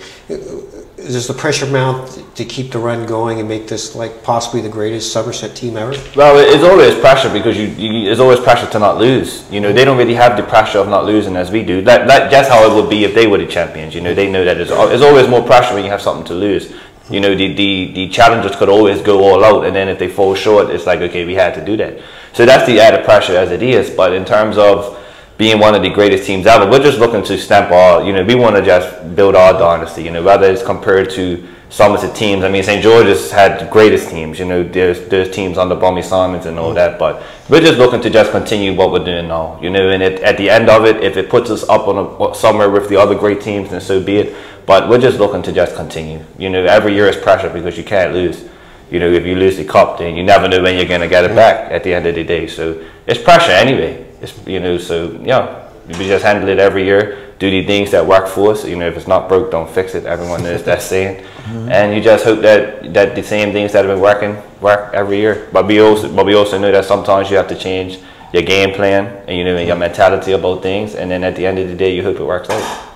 does the pressure mount to keep the run going and make this like possibly the greatest Somerset team ever? Well, it's always pressure because you, you there's always pressure to not lose. You know, they don't really have the pressure of not losing as we do. That, that that's how it would be if they were the champions. You know, they know that there's always more pressure when you have something to lose. You know, the, the, the challengers could always go all out, and then if they fall short, it's like, okay, we had to do that. So that's the added pressure as it is. But in terms of being one of the greatest teams ever. We're just looking to stamp our, you know, we want to just build our dynasty, you know, whether it's compared to some of the teams. I mean, St. George's had the greatest teams, you know, there's, there's teams under Bromley Simons and all that, but we're just looking to just continue what we're doing now, you know, and it, at the end of it, if it puts us up on a, somewhere with the other great teams, then so be it. But we're just looking to just continue. You know, every year is pressure because you can't lose. You know, if you lose the cup, then you never know when you're going to get it back at the end of the day. So it's pressure anyway. It's, you know, so yeah, we just handle it every year. Do the things that work for us. You know, if it's not broke, don't fix it. Everyone knows that saying. Mm-hmm. And you just hope that that the same things that have been working work every year. But we also, but we also know that sometimes you have to change your game plan and you know your mentality about things. And then at the end of the day, you hope it works out.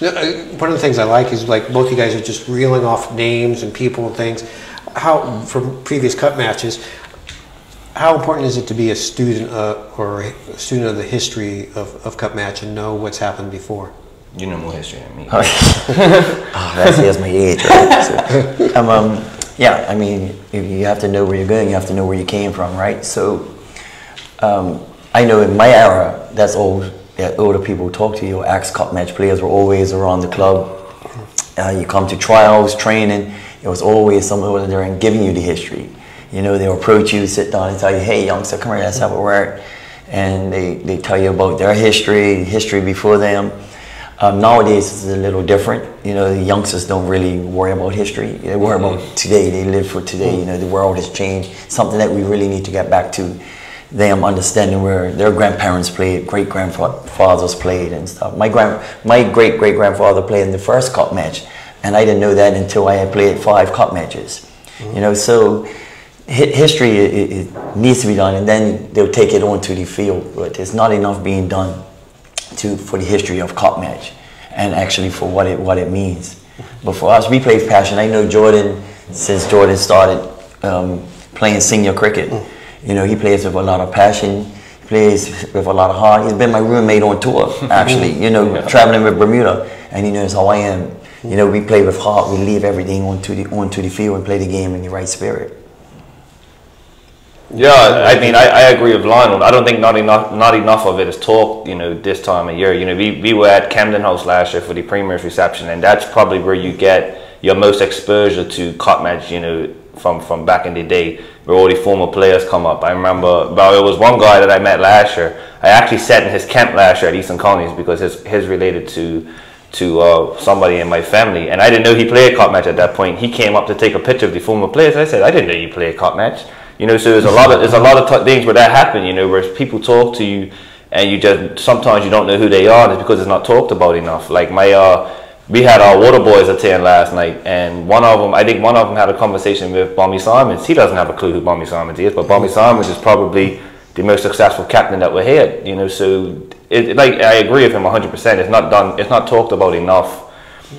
Uh, one of the things I like is like both you guys are just reeling off names and people and things. How from previous cup matches, how important is it to be a student uh, or a student of the history of, of Cup Match and know what's happened before? You know more history than me. oh, that's, that's my age, right? So, um, um, yeah, I mean, you have to know where you're going. You have to know where you came from, right? So, um, I know in my era, that's all that older people talk to you. Ex Cup Match players were always around the club. Uh, you come to trials, training. It was always someone over there and giving you the history You know, they'll approach you, sit down, and tell you, "Hey, youngster, come here, let's have a word." And they, they tell you about their history, history before them. Um, nowadays, it's a little different. You know, the youngsters don't really worry about history. They worry about today. They live for today. You know, the world has changed. Something that we really need to get back to. Them understanding where their grandparents played, great grandfathers played, and stuff. My grand, my great great grandfather played in the first cup match, and I didn't know that until I had played five cup matches. Mm-hmm. You know, so history it, it needs to be done, and then they'll take it onto the field. But there's not enough being done to for the history of cup match and actually for what it what it means. But for us, we play passion. I know Jordan since Jordan started um, playing senior cricket. You know, he plays with a lot of passion. He plays with a lot of heart. He's been my roommate on tour, actually. You know, yeah. traveling with Bermuda, and he knows how I am. You know, we play with heart. We leave everything onto the onto the field and play the game in the right spirit. Yeah, I mean, I, I agree with Lionel. I don't think not enough not enough of it is talked, you know, this time of year. You know, we, we were at Camden House last year for the Premier's reception, and that's probably where you get your most exposure to cup match, you know, from, from back in the day, where all the former players come up. I remember, well, there was one guy that I met last year. I actually sat in his camp last year at Eastern County because his, his related to to uh, somebody in my family, and I didn't know he played a cup match at that point. He came up to take a picture of the former players. I said, I didn't know you played a cup match. You know, so there's a lot of there's a lot of things where that happen. You know, where people talk to you and you just sometimes you don't know who they are. It's because it's not talked about enough. Like my uh, we had our water boys attend last night, and one of them, I think one of them had a conversation with Bommy Simons. He doesn't have a clue who Bommy Simons is, but Bommy Simons is probably the most successful captain that we had. You know, so it, like I agree with him 100. percent It's not done. It's not talked about enough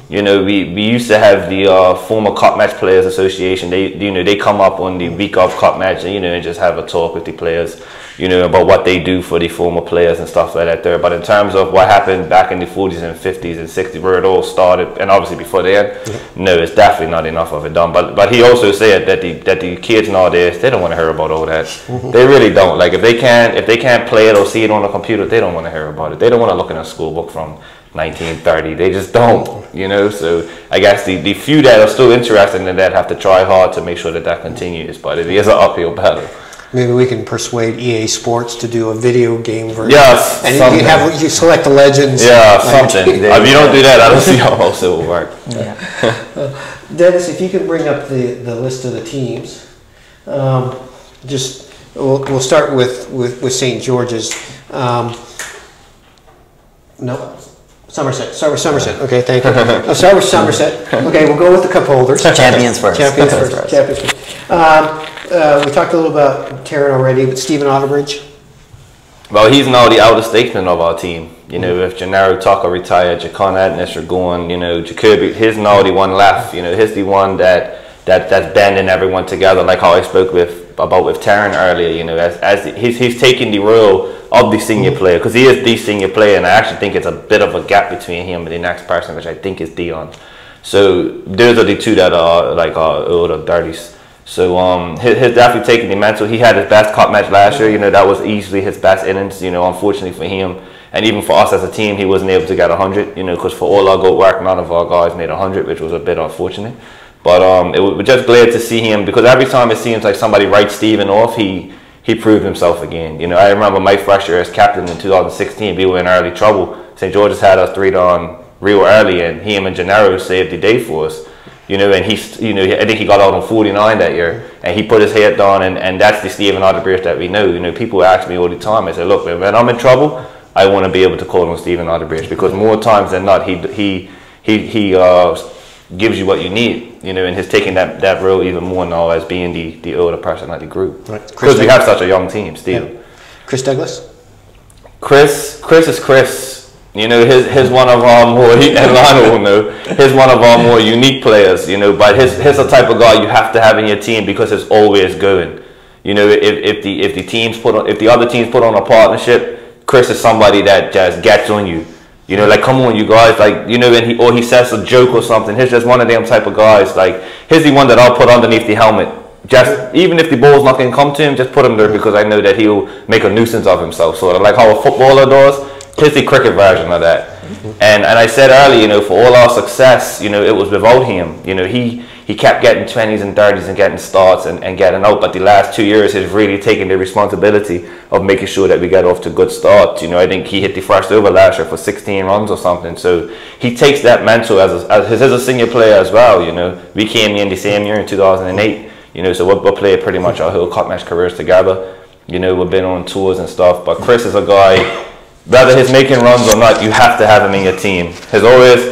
you know, we, we used to have the uh, former Cup Match Players Association. They you know they come up on the week of Cup Match and you know and just have a talk with the players, you know, about what they do for the former players and stuff like that. There, but in terms of what happened back in the 40s and 50s and 60s, where it all started, and obviously before then, no, it's definitely not enough of it done. But but he also said that the that the kids nowadays they don't want to hear about all that. they really don't. Like if they can't if they can't play it or see it on the computer, they don't want to hear about it. They don't want to look in a school book from 1930. They just don't, you know. So I guess the, the few that are still interested in that have to try hard to make sure that that continues. But it is an uphill battle. Maybe we can persuade EA Sports to do a video game version. Yes, and something. you have you select the legends. Yeah, like, something. if you don't do that, I don't see how else it will work. Yeah. uh, Dennis, if you could bring up the, the list of the teams, um, just we'll, we'll start with with, with St. George's. Um, no, Somerset. With Somerset. Okay, thank you. Start with Somerset. Okay, we'll go with the cup holders. Champions first. Champions first. Champions first. Um, uh, we talked a little about Terryn already, but Stephen Outerbridge. Well, he's now the outer statesman of our team. You know, if Janeiro Tucker retired, Jekon Edness are going, you know, Jacoby, he's now the one left. You know, he's the one that, that that's bending everyone together, like how I spoke with about with Terryn earlier. You know, as, as he's, he's taking the role of the senior player because he is the senior player, and I actually think it's a bit of a gap between him and the next person, which I think is Dion. So those are the two that are like are older dirties. So um, his, his definitely taking the mantle. He had his best cup match last year. You know that was easily his best innings. You know, unfortunately for him, and even for us as a team, he wasn't able to get hundred. You know, because for all our good work, none of our guys made hundred, which was a bit unfortunate. But um, it was just glad to see him because every time it seems like somebody writes Steven off, he he proved himself again. You know, I remember Mike year as captain in 2016, we were in early trouble. St. George's had us three down real early, and him and Janeiro saved the day for us. You know, and he's, you know, I think he got out on 49 that year, and he put his head down, and, and that's the Stephen Outerbridge that we know. You know, people ask me all the time, I say, look, when I'm in trouble, I want to be able to call on Stephen Outerbridge because more times than not, he, he, he, he uh, gives you what you need, you know, and he's taking that, that role even more now as being the, the older person of the group. Right. Because we have such a young team still. Yeah. Chris Douglas? Chris, Chris is Chris. You know, his, his one of our more, and Lionel will know, he's one of our more unique players, you know, but his, he's the type of guy you have to have in your team because it's always going. You know, if, if the if the teams put on, if the other teams put on a partnership, Chris is somebody that just gets on you you know, like come on, you guys, like you know, and he or he says a joke or something. He's just one of them type of guys. Like he's the one that I'll put underneath the helmet. Just even if the ball's not to come to him, just put him there because I know that he'll make a nuisance of himself. Sort of like how a footballer does. He's the cricket version of that. And and I said earlier, you know, for all our success, you know, it was without him. You know, he he kept getting 20s and 30s and getting starts and, and getting out. But the last two years, he's really taken the responsibility of making sure that we get off to good starts. You know, I think he hit the first over last year for 16 runs or something. So he takes that mantle as a, as, as a senior player as well. You know, we came in the same year in 2008. You know, so we we played pretty much our whole cup match careers together. You know, we've been on tours and stuff. But Chris is a guy, whether he's making runs or not, you have to have him in your team. He's always,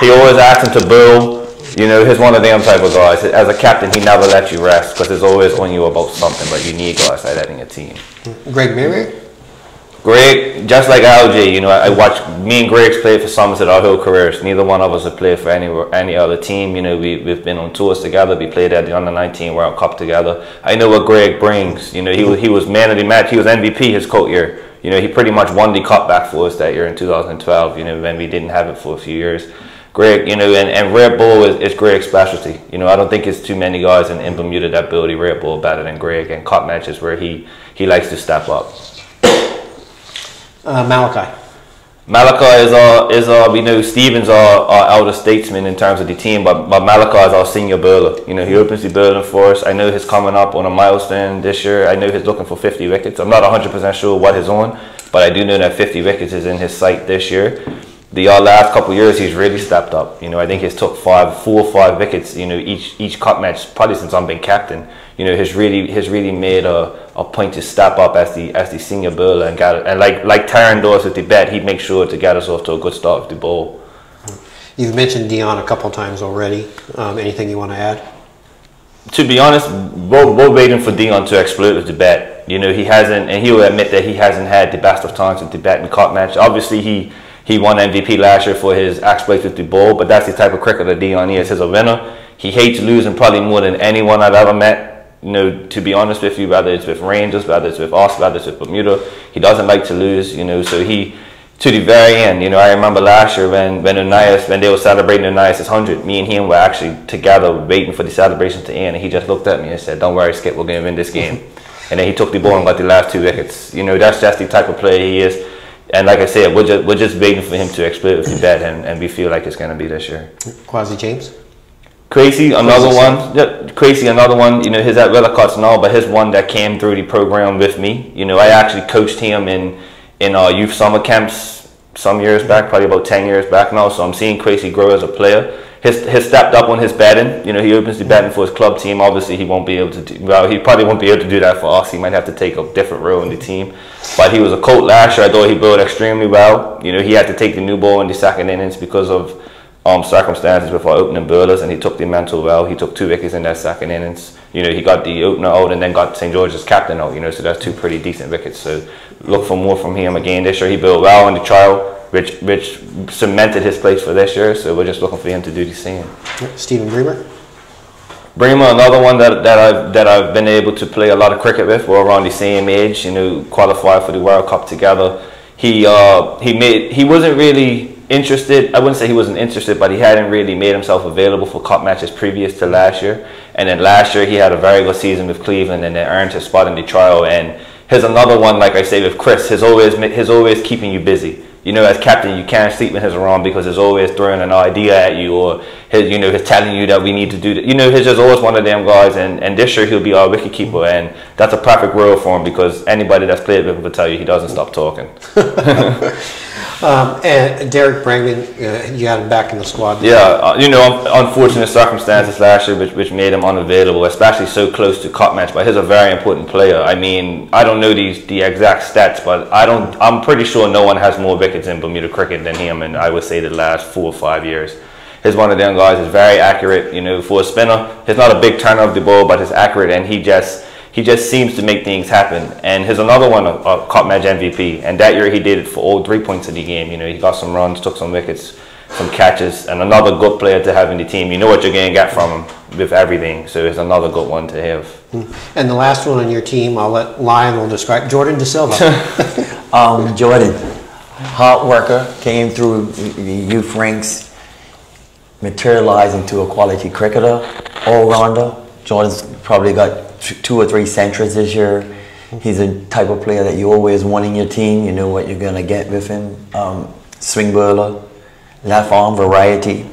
he always asks him to bowl. You know, he's one of them type of guys. As a captain, he never lets you rest because he's always on you about something. But you need guys like that in your team. Greg Maybury? Greg, just like LJ, you know, I watched me and Greg's played for Somerset our whole careers. Neither one of us have played for any any other team. You know, we we've been on tours together. We played at the under nineteen World Cup together. I know what Greg brings. You know, he was he was man of the match. He was MVP his coat year. You know, he pretty much won the cup back for us that year in 2012. You know, when we didn't have it for a few years. Greg, you know, and, and Red Bull is, is Greg's specialty. You know, I don't think it's too many guys in, in Bermuda that build the Red Bull better than Greg. And cup matches where he he likes to step up. Uh, Malachi. Malachi is our is our we know Stevens our, our elder statesman in terms of the team, but but Malachi is our senior bowler. You know he opens the bowling for us. I know he's coming up on a milestone this year. I know he's looking for 50 wickets. I'm not 100 percent sure what he's on, but I do know that 50 wickets is in his sight this year. The uh, last couple years he's really stepped up. You know I think he's took five, four or five wickets. You know each each cup match probably since I've been captain. You know he's really he's really made a a point to step up as the as the senior bowler and it. And like like Terryn does with the bat, he makes sure to get us off to a good start with the ball. You've mentioned Dion a couple times already. Um, anything you want to add? To be honest, we're, we're waiting for Dion to explode with the bat. You know, he hasn't, and he'll admit that he hasn't had the best of times with the bet and cup match. Obviously, he he won MVP last year for his exploits with the ball, but that's the type of cricketer Dion is. He's a winner. He hates losing probably more than anyone I've ever met you know, to be honest with you, whether it's with Rangers, whether it's with us, whether it's with Bermuda, he doesn't like to lose, you know, so he, to the very end, you know, I remember last year when, when Onias, when they were celebrating Onias' 100, me and him were actually together waiting for the celebration to end, and he just looked at me and said, don't worry, Skip, we're going to win this game. and then he took the ball and got the last two wickets. You know, that's just the type of player he is. And like I said, we're just, we're just waiting for him to explode with the bet, and, and we feel like it's going to be this year. Quasi James? Crazy, another one. Yeah, Crazy, another one. You know, his at Willow Cuts and all, but his one that came through the program with me. You know, I actually coached him in in our youth summer camps some years back, probably about ten years back now. So I'm seeing Crazy grow as a player. His his stepped up on his batting. You know, he opens the batting for his club team. Obviously, he won't be able to. Do, well, he probably won't be able to do that for us. He might have to take a different role in the team. But he was a coach last year. I thought he bowled extremely well. You know, he had to take the new ball in the second innings because of um, circumstances with our opening bowlers, and he took the mantle well. He took two wickets in that second innings. You know, he got the opener out and then got St George's captain out. You know, so that's two pretty decent wickets. So look for more from him again this year. He bowled well in the trial, which which cemented his place for this year. So we're just looking for him to do the same. Stephen Bremer. Bremer, another one that, that I've that I've been able to play a lot of cricket with. We're around the same age. You know, qualified for the World Cup together. He uh, he made he wasn't really interested. I wouldn't say he wasn't interested, but he hadn't really made himself available for cup matches previous to last year. And then last year he had a very good season with Cleveland and then earned his spot in the trial. And here's another one, like I say with Chris, he's always he's always keeping you busy. You know, as captain, you can't sleep when he's around because he's always throwing an idea at you or his, you know, he's telling you that we need to do that. You know, he's just always one of them guys. And, and this year he'll be our wicket keeper. And that's a perfect role for him because anybody that's played with him will tell you he doesn't stop talking. Um, and Derrick Brangman, uh, you had him back in the squad. Yeah, uh, you know, unfortunate circumstances last year which, which made him unavailable, especially so close to cup match. But he's a very important player. I mean, I don't know these the exact stats, but I don't. I'm pretty sure no one has more wickets in Bermuda cricket than him, and I would say the last four or five years. He's one of them guys. Is very accurate. You know, for a spinner, he's not a big turner of the ball, but he's accurate, and he just he just seems to make things happen. And here's another one, a, a cup match MVP. And that year he did it for all three points of the game. You know, he got some runs, took some wickets, some catches, and another good player to have in the team. You know what you're going to get from him with everything. So it's another good one to have. Hmm. And the last one on your team, I'll let Lionel describe. Jordan Desilva. um, Jordan, hard worker, came through the youth ranks, materialized into a quality cricketer, all-rounder. Jordan's probably got two or three centuries this year. He's a type of player that you always want in your team. You know what you're going to get with him. Um, swing bowler, left arm variety,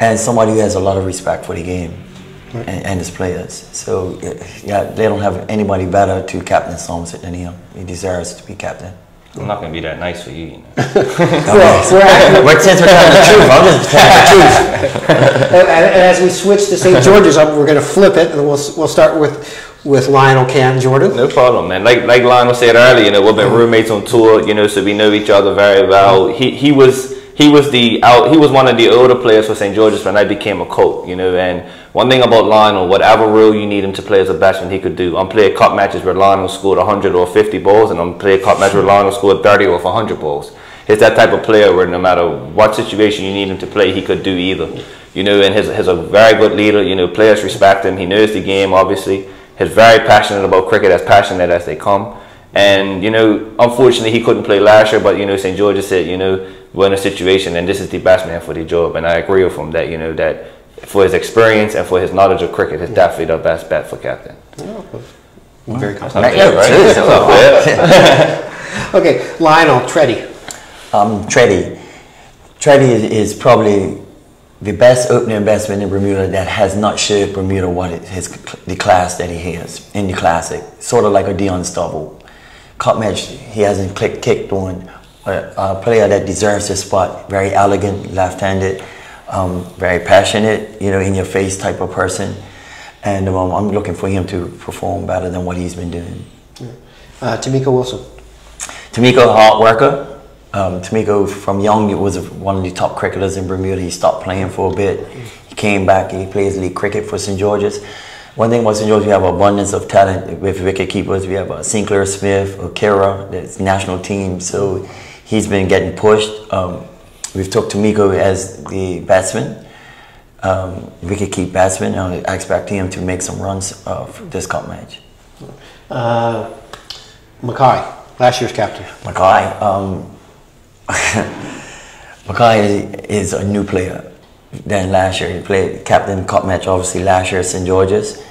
and somebody who has a lot of respect for the game. and, and his players. So yeah, they don't have anybody better to captain Somerset than him. He deserves to be captain. I'm not gonna be that nice for you. you know. Well, we're actually- But since we're telling the truth, I'm just telling the truth. And, and as we switch to St. George's, we're going to flip it, and we'll, we'll start with with Lionel Cann Jordan. No problem, man. Like like Lionel said earlier, you know, we've been mm-hmm. roommates on tour, you know, so we know each other very well. He he was he was the out he was one of the older players for St. George's when I became a coach, you know, and one thing about Lionel, whatever role you need him to play as a batsman, he could do. I'm playing cup matches where Lionel scored 100 or 50 balls, and I'm playing cup matches where Lionel scored 30 or 100 balls. He's that type of player where no matter what situation you need him to play, he could do either. You know, and he's, he's a very good leader. You know, players respect him. He knows the game, obviously. He's very passionate about cricket, as passionate as they come. And, you know, unfortunately, he couldn't play last year, but, you know, St. George said, you know, we're in a situation and this is the best man for the job. And I agree with him that, you know, that for his experience and for his knowledge of cricket, he's definitely the best bet for captain. Very That's comfortable. not bad, right? That's not. Okay, Lionel Treddy. Um, Treddy. Treddy is, is probably the best opening batsman in Bermuda that has not showed Bermuda what it, his the class that he has in the classic. Sort of like a Dion Stovell. Cup match, he hasn't click, kicked on. A, a player that deserves his spot. Very elegant, left-handed, um, very passionate, you know, in your face type of person. And um, I'm looking for him to perform better than what he's been doing. Uh, Tamika Wilson. Tamiko, hard worker. Um, Tamiko, from young, he was one of the top cricketers in Bermuda. He stopped playing for a bit. He came back. And he plays league cricket for St. George's. One thing about St. George's, we have abundance of talent with wicket keepers. We have uh, Sinclair Smith, Okira, that's national team. So he's been getting pushed. Um, we've talked to Tamiko as the batsman, um, wicket keep batsman. and I expect him to make some runs uh, for this cup match. Uh, Mackay, last year's captain. Mackay, um, Mackay is, is a new player than last year. He played captain cup match obviously last year at St. George's.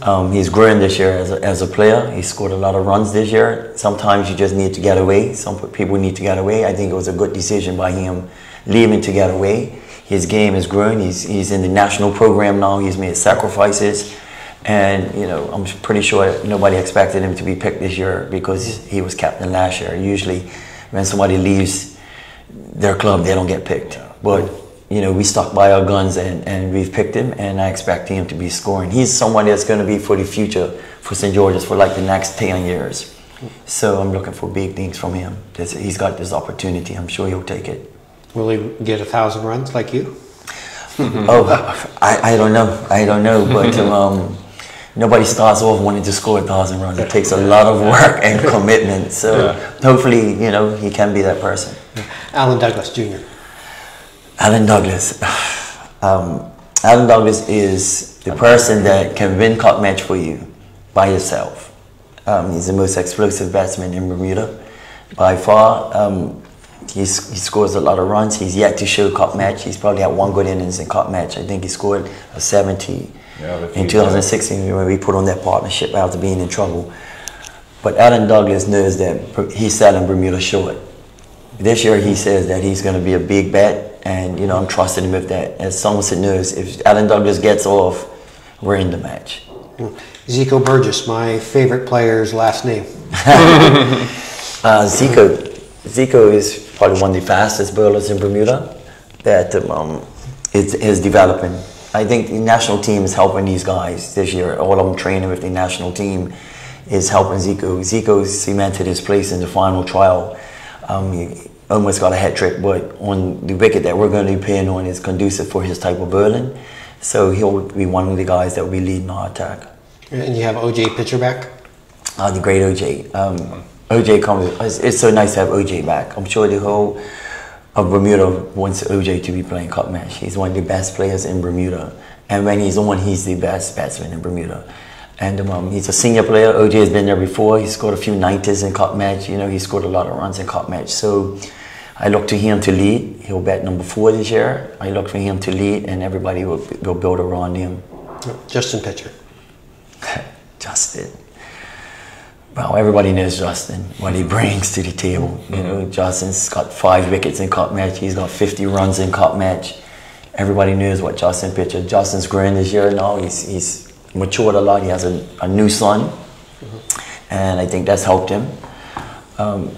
Um, he's growing this year as a, as a player. He scored a lot of runs this year. Sometimes you just need to get away. Some people need to get away. I think it was a good decision by him leaving to get away. His game is growing. He's, he's in the national program now. He's made sacrifices. And, you know, I'm pretty sure nobody expected him to be picked this year because he was captain last year. Usually when somebody leaves their club, they don't get picked. But, you know, we stuck by our guns and, and we've picked him and I expect him to be scoring. He's someone that's going to be for the future for St. George's for like the next 10 years. So I'm looking for big things from him. He's got this opportunity. I'm sure he'll take it. Will he get a thousand runs like you? Oh, I, I don't know. I don't know. But um, nobody starts off wanting to score a thousand runs. It takes a lot of work and commitment. So hopefully, you know, he can be that person. Alan Douglas Jr. Alan Douglas. Um, Alan Douglas is the person that can win cup match for you by yourself. Um, he's the most explosive batsman in Bermuda by far. Um, he's, he scores a lot of runs. He's yet to show a cup match. He's probably had one good innings in cup match. I think he scored a 70 Yeah, in 2016 when we put on that partnership after being in trouble. But Alan Douglas knows that he's selling Bermuda short. This year he says that he's going to be a big bet, and you know I'm trusting him with that. As Somerset knows, if Alan Douglas gets off, we're in the match. Zico Burgess, my favorite player's last name. Uh, Zico, Zico is probably one of the fastest bowlers in Bermuda that um, is, is developing. I think the national team is helping these guys this year. All of them training with the national team is helping Zico. Zico cemented his place in the final trial. Um, he almost got a hat trick, but on the wicket that we're going to be playing on is conducive for his type of bowling. So he'll be one of the guys that will be leading our attack. And you have OJ Pitcher back. Uh, the great OJ. Um, OJ comes. It's, it's so nice to have OJ back. I'm sure the whole of Bermuda wants OJ to be playing cup match. He's one of the best players in Bermuda, and when he's on, he's the best batsman in Bermuda. And um, he's a senior player. OJ has been there before. He scored a few 90s in cup match. You know, he scored a lot of runs in cup match. So I look to him to lead. He'll bat number four this year. I look for him to lead, and everybody will, will build around him. Justin Pitcher. Justin. Well, everybody knows Justin, what he brings to the table. You know, Justin's got five wickets in cup match. He's got 50 runs in cup match. everybody knows what Justin Pitcher. Justin's growing this year now. He's, he's matured a lot. He has a, a new son. And I think that's helped him. Um,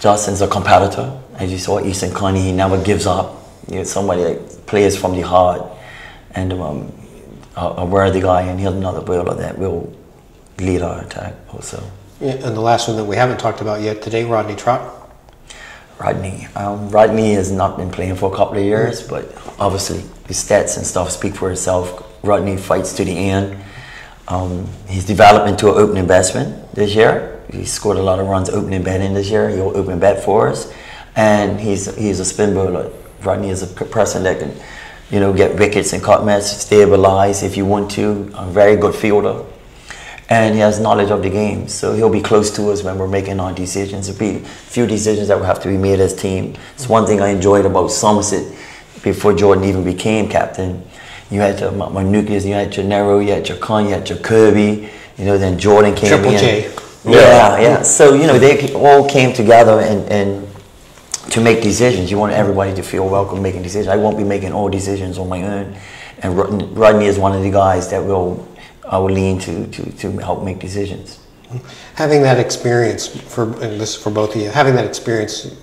Justin's a competitor. As you saw, Eastern County, he never gives up. He's somebody that plays from the heart and um, a, a worthy guy, and he's another bowler that will lead our attack also. Yeah, and the last one that we haven't talked about yet today, Rodney Trott. Rodney. Um, Rodney has not been playing for a couple of years, but obviously his stats and stuff speak for itself. Rodney fights to the end. Um, he's developed into an opening batsman this year. He scored a lot of runs opening batting this year. He'll open bat for us, and he's he's a spin bowler. Rodney is a person that can, you know, get wickets and cup match, stabilize if you want to. A very good fielder and he has knowledge of the game. So he'll be close to us when we're making our decisions. There'll be a few decisions that will have to be made as team. It's one thing I enjoyed about Somerset before Jordan even became captain. You had your, my nucleus, you had your Nero, you had your Con, you had your Kirby, you know, then Jordan came Triple in. J. Yeah, yeah. So, you know, they all came together and, and to make decisions. You want everybody to feel welcome making decisions. I won't be making all decisions on my own. And Rodney is one of the guys that will I will lean to, to, to help make decisions. Having that experience for and this is for both of you, having that experience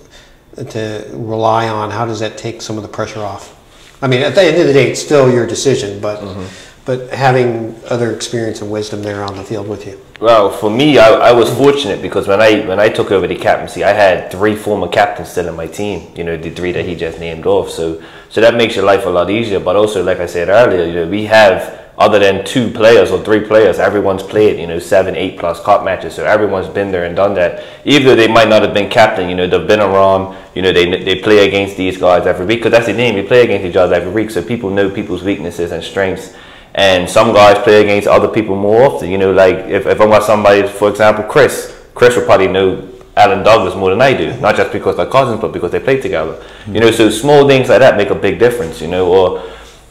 to rely on, how does that take some of the pressure off? I mean, at the end of the day, it's still your decision, but mm-hmm. but having other experience and wisdom there on the field with you. Well, for me, I, I was fortunate because when I when I took over the captaincy, I had three former captains still in my team. You know, the three that he just named off. So so that makes your life a lot easier. But also, like I said earlier, you know, we have other than two players or three players, everyone's played, you know, seven, eight plus cup matches. So everyone's been there and done that. Even though they might not have been captain, you know, they've been around, you know, they, they play against these guys every week. Because that's the name, you play against each other every week. So people know people's weaknesses and strengths. And some guys play against other people more often. You know, like if, if I'm with somebody, for example, Chris, Chris will probably know Alan Douglas more than I do. Not just because they're cousins, but because they play together. You know, so small things like that make a big difference, you know, or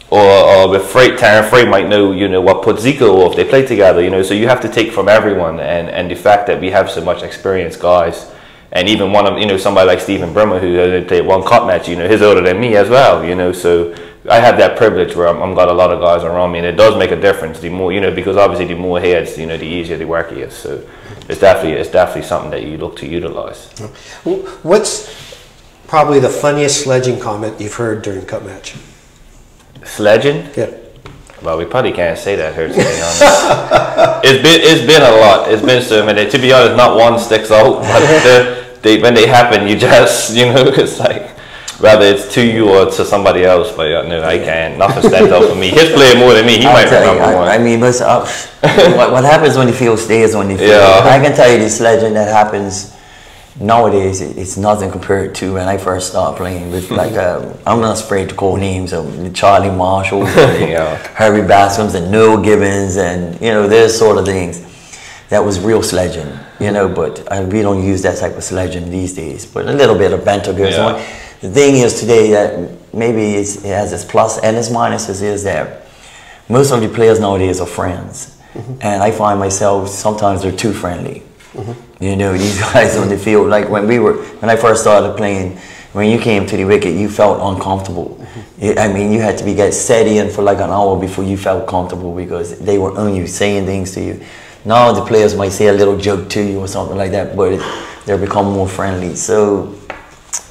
or, with Fray, Terryn Fray might know, you know, what put Zico off. They play together, you know, so you have to take from everyone. And, and the fact that we have so much experienced guys, and even one of, you know, somebody like Stephen Brimmer who only played one cup match, you know, he's older than me as well, you know, so I have that privilege where I'm, I'm got a lot of guys around me, and it does make a difference. The more, you know, because obviously the more heads, you know, the easier the work is. So it's definitely, it's definitely something that you look to utilize. What's probably the funniest sledging comment you've heard during cup match? Sledging? Yeah. Well, we probably can't say that here, to be honest. it's been it's been a lot. It's been so many. To be honest, not one sticks out. But they, when they happen, you just you know it's like whether it's to you or to somebody else. But yeah, no, I can't. Nothing stands out for me. He's playing more than me. He I'll might remember you, one. I, I mean, but uh, what, what happens when the field stays on the field? Yeah. I can tell you this legend that happens nowadays it's nothing compared to when I first started playing with like uh, I'm not afraid to call names of Charlie Marshall, yeah. Harry Bascom's and Noel Gibbons and you know there's sort of things that was real sledging you know but I, we don't use that type of sledging these days but a little bit of banter goes yeah. on the thing is today that maybe it has its plus and its minuses is that most of the players nowadays are friends mm-hmm. and I find myself sometimes they're too friendly Mm-hmm. You know, these guys on the field, like when we were, when I first started playing, when you came to the wicket, you felt uncomfortable. Mm-hmm. I mean, you had to be get steady in for like an hour before you felt comfortable because they were on you, saying things to you. Now the players might say a little joke to you or something like that, but they're become more friendly. So,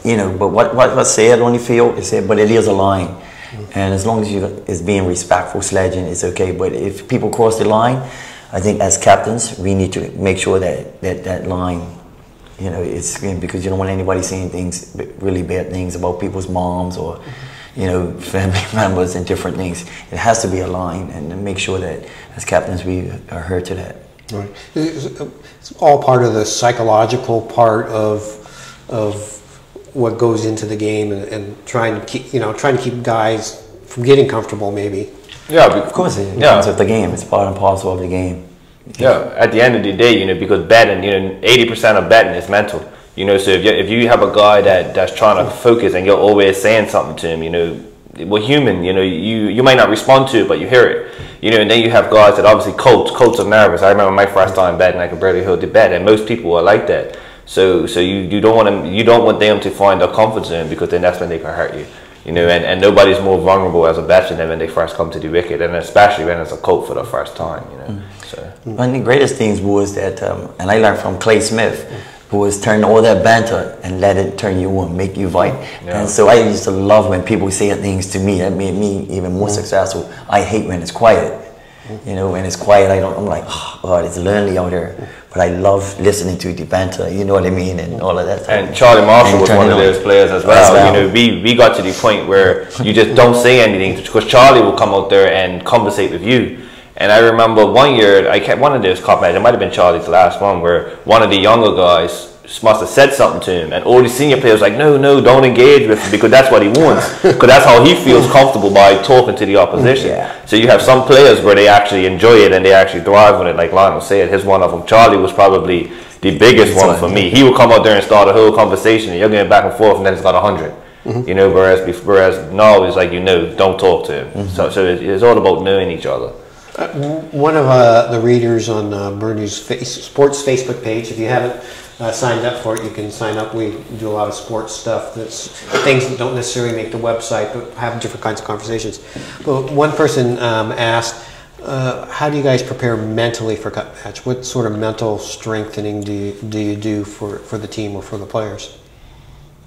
you know, but what what what's said on the field is said, but it is a line. Mm-hmm. And as long as you is being respectful sledging, it's okay. But if people cross the line, I think as captains, we need to make sure that that, that line, you know, it's because you don't want anybody saying things, really bad things about people's moms or, you know, family members and different things. It has to be a line and make sure that as captains we are heard to that. Right. It's all part of the psychological part of of what goes into the game and, and trying to keep, you know, trying to keep guys from getting comfortable maybe yeah, of course, it yeah. of the game. It's part and parcel of the game. Yeah, at the end of the day, you know, because betting, you know, eighty percent of betting is mental. You know, so if you if you have a guy that that's trying to focus and you're always saying something to him, you know, we're human. You know, you you might not respond to it, but you hear it. You know, and then you have guys that obviously coach coach are nervous. I remember my first time betting, I could barely hold the bet, and most people are like that. So so you, you don't want them you don't want them to find a comfort zone because then that's when they can hurt you. You know, and, and nobody's more vulnerable as a veteran than when they first come to the wicket, and especially when it's a cult for the first time. You know, so One of the greatest things was that, um, and I learned from Clay Smith, who was turn all that banter and let it turn you on, make you fight. Yeah. And so I used to love when people say things to me that made me even more successful. I hate when it's quiet. You know, when it's quiet, I don't. I'm like, oh, God, it's lonely out there. But I love listening to the banter. You know what I mean, and all of that. stuff. And Charlie Marshall And was one of those players as As well. well. You know, we, we got to the point where you just don't say anything because Charlie will come out there and conversate with you. And I remember one year, I kept one of those cup matches. It might have been Charlie's last one, where one of the younger guys must have said something to him, and all the senior players like, no, no, don't engage with him because that's what he wants, because that's how he feels comfortable by talking to the opposition. Yeah. So you have some players where they actually enjoy it and they actually thrive on it, like Lionel said. His one of them, Charlie, was probably the biggest one for me. He would come out there and start a whole conversation, and you're going back and forth, and then it's got a 100 You know, whereas whereas now it's like you know, don't talk to him. So so it's, it's all about knowing each other. One of uh, the readers on uh, Bernews face, sports Facebook page, if you haven't uh, signed up for it, you can sign up. We do a lot of sports stuff. That's things that don't necessarily make the website, but have different kinds of conversations. But one person um, asked, uh, "How do you guys prepare mentally for cup match? What sort of mental strengthening do you, do you do for, for the team or for the players?"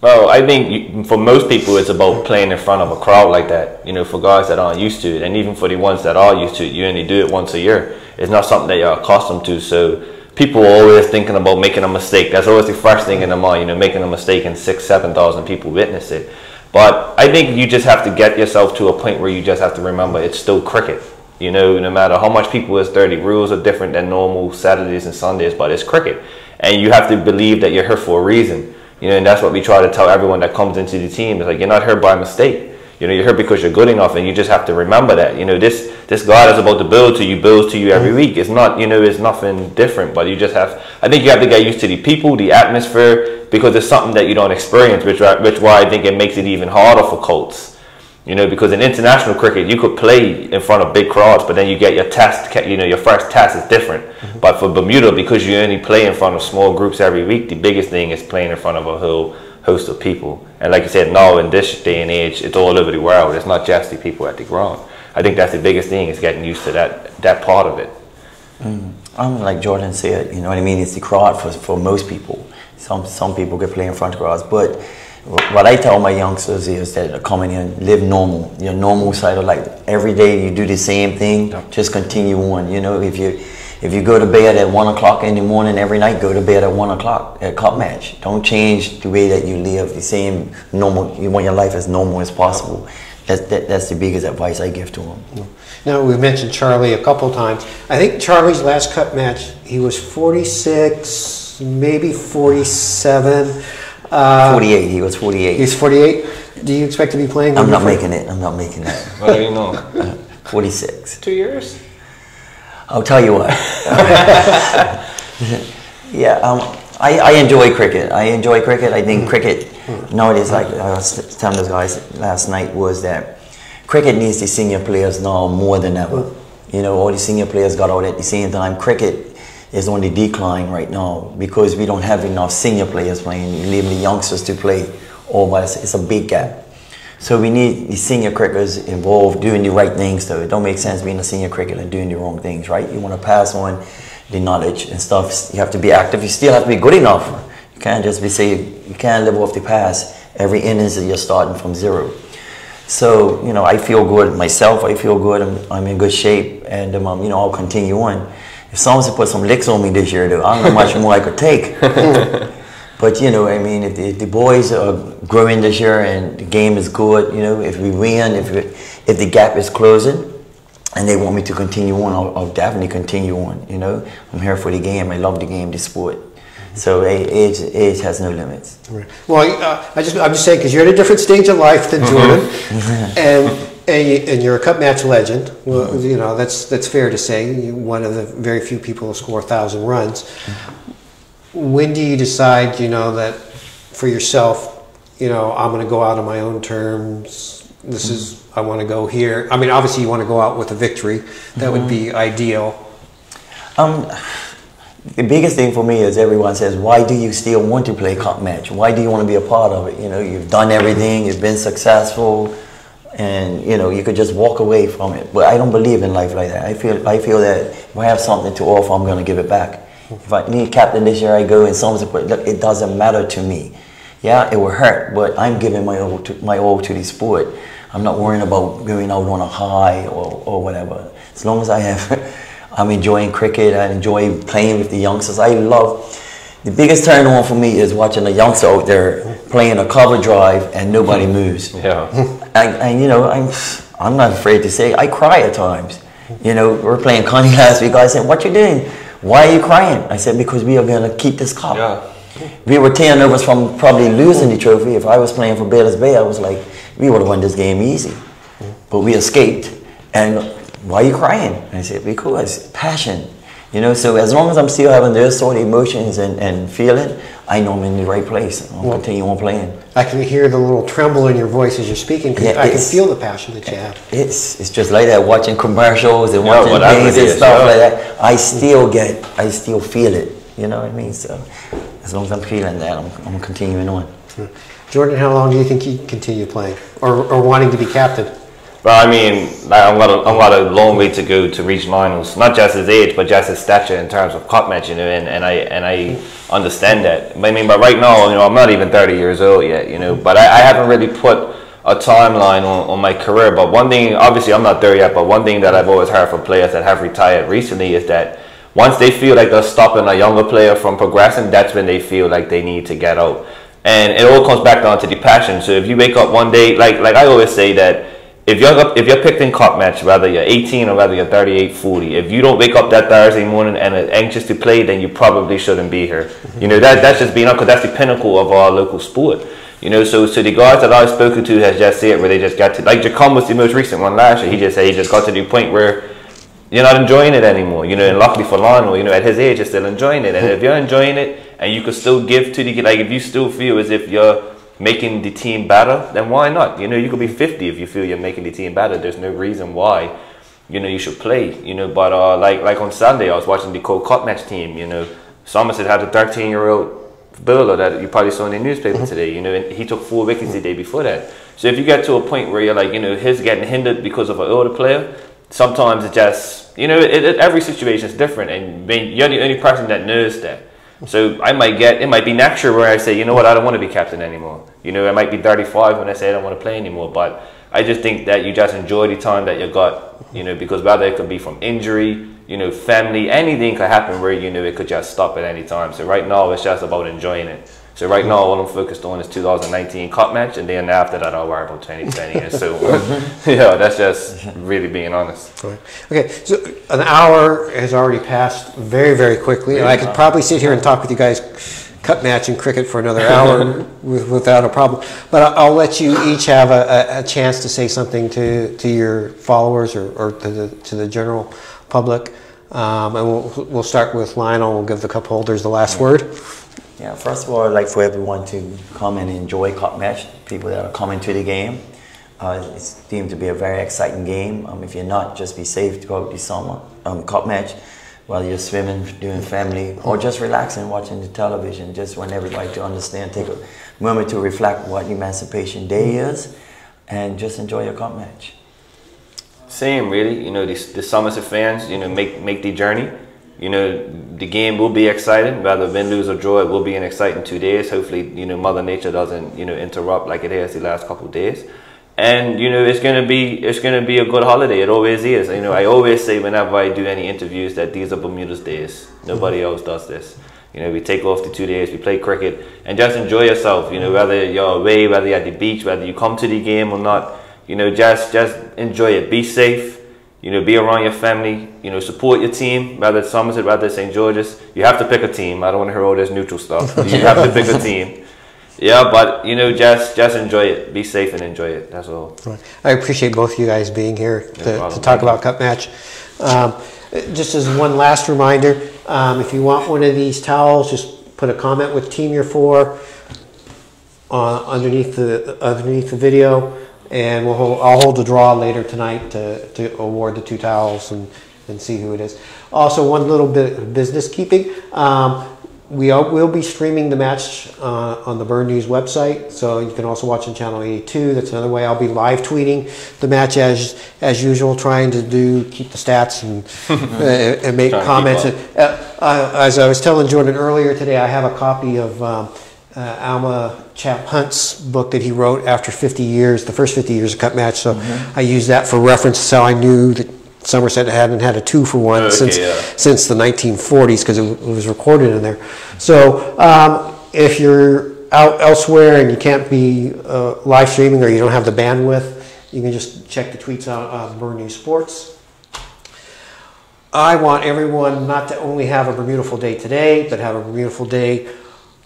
Well, I think you, for most people, it's about playing in front of a crowd like that. You know, for guys that aren't used to it, and even for the ones that are used to it, you only do it once a year. It's not something that you're accustomed to. So people are always thinking about making a mistake. That's always the first thing in their mind. You know, making a mistake and six, seven thousand people witness it. But I think you just have to get yourself to a point where you just have to remember it's still cricket. You know, no matter how much people is there, the rules are different than normal Saturdays and Sundays, but it's cricket. And you have to believe that you're here for a reason. You know, and that's what we try to tell everyone that comes into the team. It's like you're not here by mistake. You know, you're here because you're good enough, and you just have to remember that. You know, this this God is about to build to you builds to you every week. It's not, you know, it's nothing different. But you just have. I think you have to get used to the people, the atmosphere, because it's something that you don't experience, which which why I think it makes it even harder for Colts. You know, because in international cricket, you could play in front of big crowds, but then you get your test, you know, your first test is different. Mm-hmm. But for Bermuda, because you only play in front of small groups every week, the biggest thing is playing in front of a whole host of people. And like you said, now in this day and age, it's all over the world. It's not just the people at the ground. I think that's the biggest thing is getting used to that that part of it. Mm. I'm like Jordan said, you know what I mean? It's the crowd for, for most people. Some some people can play in front of crowds, but what I tell my youngsters is that uh, coming in, live normal. Your normal side of life. Every day you do the same thing, just continue on. You know, if you if you go to bed at one o'clock in the morning every night, go to bed at one o'clock at cup match. Don't change the way that you live. The same normal. You want your life as normal as possible. That's that, that's the biggest advice I give to them. Now we've mentioned Charlie a couple times. I think Charlie's last cup match, he was 46, maybe 47. Uh, 48. He was 48. He's 48. Do you expect to be playing? I'm not making it. I'm not making that. What do you know? 46. Two years? I'll tell you what. yeah, um, I, I enjoy cricket. I enjoy cricket. I think hmm. cricket hmm. nowadays, like I was telling those guys last night, was that cricket needs the senior players now more than ever. Hmm. You know, all the senior players got out at the same time. Cricket is on the decline right now because we don't have enough senior players playing. Leaving the youngsters to play. But it's, it's a big gap. So we need the senior cricketers involved doing the right things So It don't make sense being a senior cricketer and doing the wrong things, right? You want to pass on the knowledge and stuff. You have to be active. You still have to be good enough. You can't just be say you can't live off the past. Every innings that you're starting from zero. So you know, I feel good myself. I feel good. I'm, I'm in good shape, and um, you know, I'll continue on. If someone to put some licks on me this year, though, I don't know much more I could take. But you know, I mean, if the, if the boys are growing this year and the game is good, you know, if we win, if it, if the gap is closing, and they want me to continue on, I'll, I'll definitely continue on. You know, I'm here for the game. I love the game, the sport. So age age has no limits. Right. Well, uh, I just I'm just saying because you're at a different stage of life than Jordan, and and, you, and you're a cup match legend. Well, you know that's that's fair to say. You're one of the very few people to score a thousand runs. When do you decide, you know, that for yourself, you know, I'm going to go out on my own terms. This is I want to go here. I mean, obviously you want to go out with a victory. That would be ideal. Um, the biggest thing for me is everyone says, why do you still want to play cup match? Why do you want to be a part of it? You know, you've done everything, you've been successful, and you know you could just walk away from it. But I don't believe in life like that. I feel I feel that if I have something to offer, I'm going to give it back. If I need captain this year, I go, and someone's look, it doesn't matter to me. Yeah, it will hurt, but I'm giving my all to my all to the sport. I'm not worrying about going out on a high or, or whatever. As long as I have, I'm enjoying cricket. I enjoy playing with the youngsters. I love. The biggest turn on for me is watching a youngster out there playing a cover drive and nobody moves. Yeah. And, and you know, I'm I'm not afraid to say I cry at times. You know, we are playing Connie last week. I said, "What you doing? Why are you crying?" I said, "Because we are going to keep this cup." Yeah. We were ten of us from probably losing the trophy. If I was playing for Bailey's Bay, I was like, we would have won this game easy. But we escaped. And why are you crying? I said, because passion. You know, so as long as I'm still having those sort of emotions and, and feeling, I know I'm in the right place. I'll well, continue on playing. I can hear the little tremble in your voice as you're speaking. Yeah, I can feel the passion that you have. It's it's just like that. Watching commercials and watching things and stuff like that. I still get, I still feel it. You know what I mean? So as long as I'm feeling that, I'm, I'm continuing on. Hmm. Jordan, how long do you think you continue playing or, or wanting to be captain? Well, I mean, like, I've got, a, I've got a long way to go to reach Lionel's. Not just his age, but just his stature in terms of cup match, you know, and, and I and I understand that. I mean, but right now, you know, I'm not even 30 years old yet, you know, but I, I haven't really put a timeline on, on my career. But one thing, obviously, I'm not there yet, but one thing that I've always heard from players that have retired recently is that once they feel like they're stopping a younger player from progressing, that's when they feel like they need to get out and it all comes back down to the passion. So if you wake up one day, like like I always say that if you're if you're picked in cup match, whether you're 18 or whether you're 38, 40, if you don't wake up that Thursday morning and are anxious to play, then you probably shouldn't be here. You know that that's just being up because that's the pinnacle of our local sport. You know, so so the guys that I've spoken to has just said where they just got to like Jekon was the most recent one last year. He just said he just got to the point where you're not enjoying it anymore. You know, and luckily for Lionel, you know, at his age, you're still enjoying it. And if you're enjoying it and you can still give to the like, if you still feel as if you're making the team better, then why not? You know, you could be 50 if you feel you're making the team better. There's no reason why, you know, you should play. You know, but uh, like like on Sunday, I was watching the Colt Cup match team. You know, Somerset had a 13 year old bowler that you probably saw in the newspaper mm-hmm. today. You know, and he took four wickets the day before that. So if you get to a point where you're like, you know, his getting hindered because of an older player, sometimes it just, you know, it, it, every situation is different, and you're the only person that knows that. So I might get, it might be next year where I say, you know what, I don't want to be captain anymore. You know, I might be 35 when I say I don't want to play anymore, but I just think that you just enjoy the time that you got, you know, because whether it could be from injury, you know, family, anything could happen where, you know, it could just stop at any time. So right now it's just about enjoying it. So right now, all I'm focused on is 2019 Cup match, and then after that, I'll worry about 2020. and so, yeah, that's just really being honest. Okay, so an hour has already passed very, very quickly, and I could probably sit here and talk with you guys cup match and cricket for another hour with, without a problem. But I'll let you each have a, a, chance to say something to, to your followers or, or to, the, to the general public. Um, and we'll, we'll start with Lionel. We'll give the cup holders the last word. Yeah, first of all, I'd like for everyone to come and enjoy Cup Match, people that are coming to the game. Uh, it's deemed to be a very exciting game. Um, if you're not, just be safe throughout the summer um, Cup Match while you're swimming, doing family, or just relaxing, watching the television. Just want everybody to understand, take a moment to reflect what Emancipation Day is, and just enjoy your Cup Match. Same, really. You know, the, the Somerset fans, you know, make, make the journey you know, the game will be exciting, whether win, lose, or draw. It will be an exciting two days. Hopefully, you know, Mother Nature doesn't, you know, interrupt like it has the last couple of days. And you know, it's gonna be it's gonna be a good holiday. It always is. You know, I always say whenever I do any interviews that these are Bermuda's days. Nobody mm-hmm. else does this. You know, we take off the two days, we play cricket, and just enjoy yourself. You know, whether you're away, whether you're at the beach, whether you come to the game or not. You know, just just enjoy it. Be safe you know, be around your family, you know, support your team, whether it's Somerset, whether it's St. George's. You have to pick a team. I don't want to hear all this neutral stuff. You have to pick a team. Yeah, but you know, just just enjoy it. Be safe and enjoy it. That's all. I appreciate both of you guys being here to, to talk about Cup Match. Um, just as one last reminder, um, if you want one of these towels, just put a comment with team you're for uh, underneath the underneath the video and we'll hold, I'll hold the draw later tonight to, to award the two towels and and see who it is. Also, one little bit of business keeping. Um, we are, will be streaming the match uh, on the Bernews website, so you can also watch on channel 82. That's another way. I'll be live tweeting the match as as usual, trying to do keep the stats and uh, and make comments. And, uh, uh, as I was telling Jordan earlier today, I have a copy of um, uh, Alma Champ Hunt's book that he wrote after 50 years, the first 50 years of cup match. So I use that for reference. So I knew that Somerset hadn't had a two for one Okay, since yeah. since the 1940s because it, it was recorded in there. So um, if you're out elsewhere and you can't be uh, live streaming or you don't have the bandwidth, you can just check the tweets out on Bernews Sports. I want everyone not to only have a beautiful day today, but have a beautiful day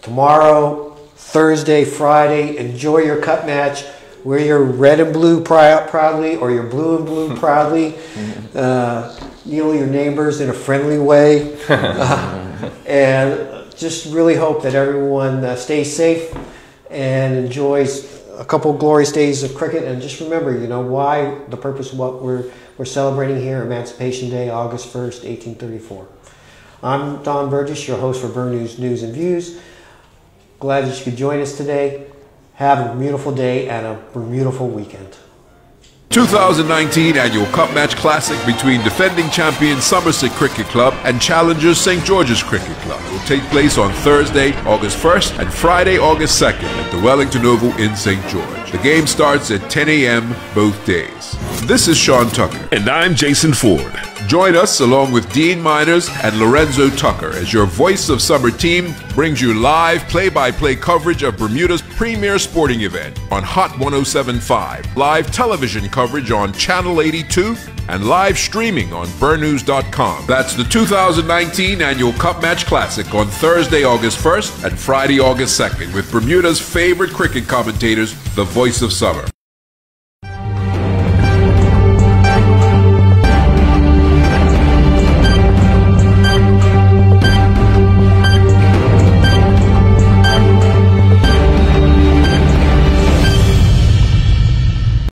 tomorrow, Thursday, Friday. Enjoy your cup match. Wear your red and blue pri- proudly or your blue and blue proudly. Uh, kneel your neighbors in a friendly way. Uh, and just really hope that everyone uh, stays safe and enjoys a couple glorious days of cricket. And just remember, you know, why the purpose of what we're, we're celebrating here Emancipation Day, August 1st, 1834. I'm Don Burgess, your host for Bernews News and Views. Glad that you could join us today. Have a beautiful day and a beautiful weekend. 2019 Annual Cup Match Classic between defending champion Somerset Cricket Club and challengers St. George's Cricket Club will take place on Thursday, August 1st and Friday, August 2nd at the Wellington Oval in St. George. The game starts at 10 a.m. both days. This is Sean Tucker. And I'm Jason Ford. Join us along with Dean Minors and Lorenzo Tucker as your voice of summer team brings you live play by play coverage of Bermuda's premier sporting event on Hot 1075, live television coverage on Channel 82, and live streaming on bernews.com. That's the 2019 Annual Cup Match Classic on Thursday, August 1st and Friday, August 2nd with Bermuda's favorite cricket commentators, the voice of summer.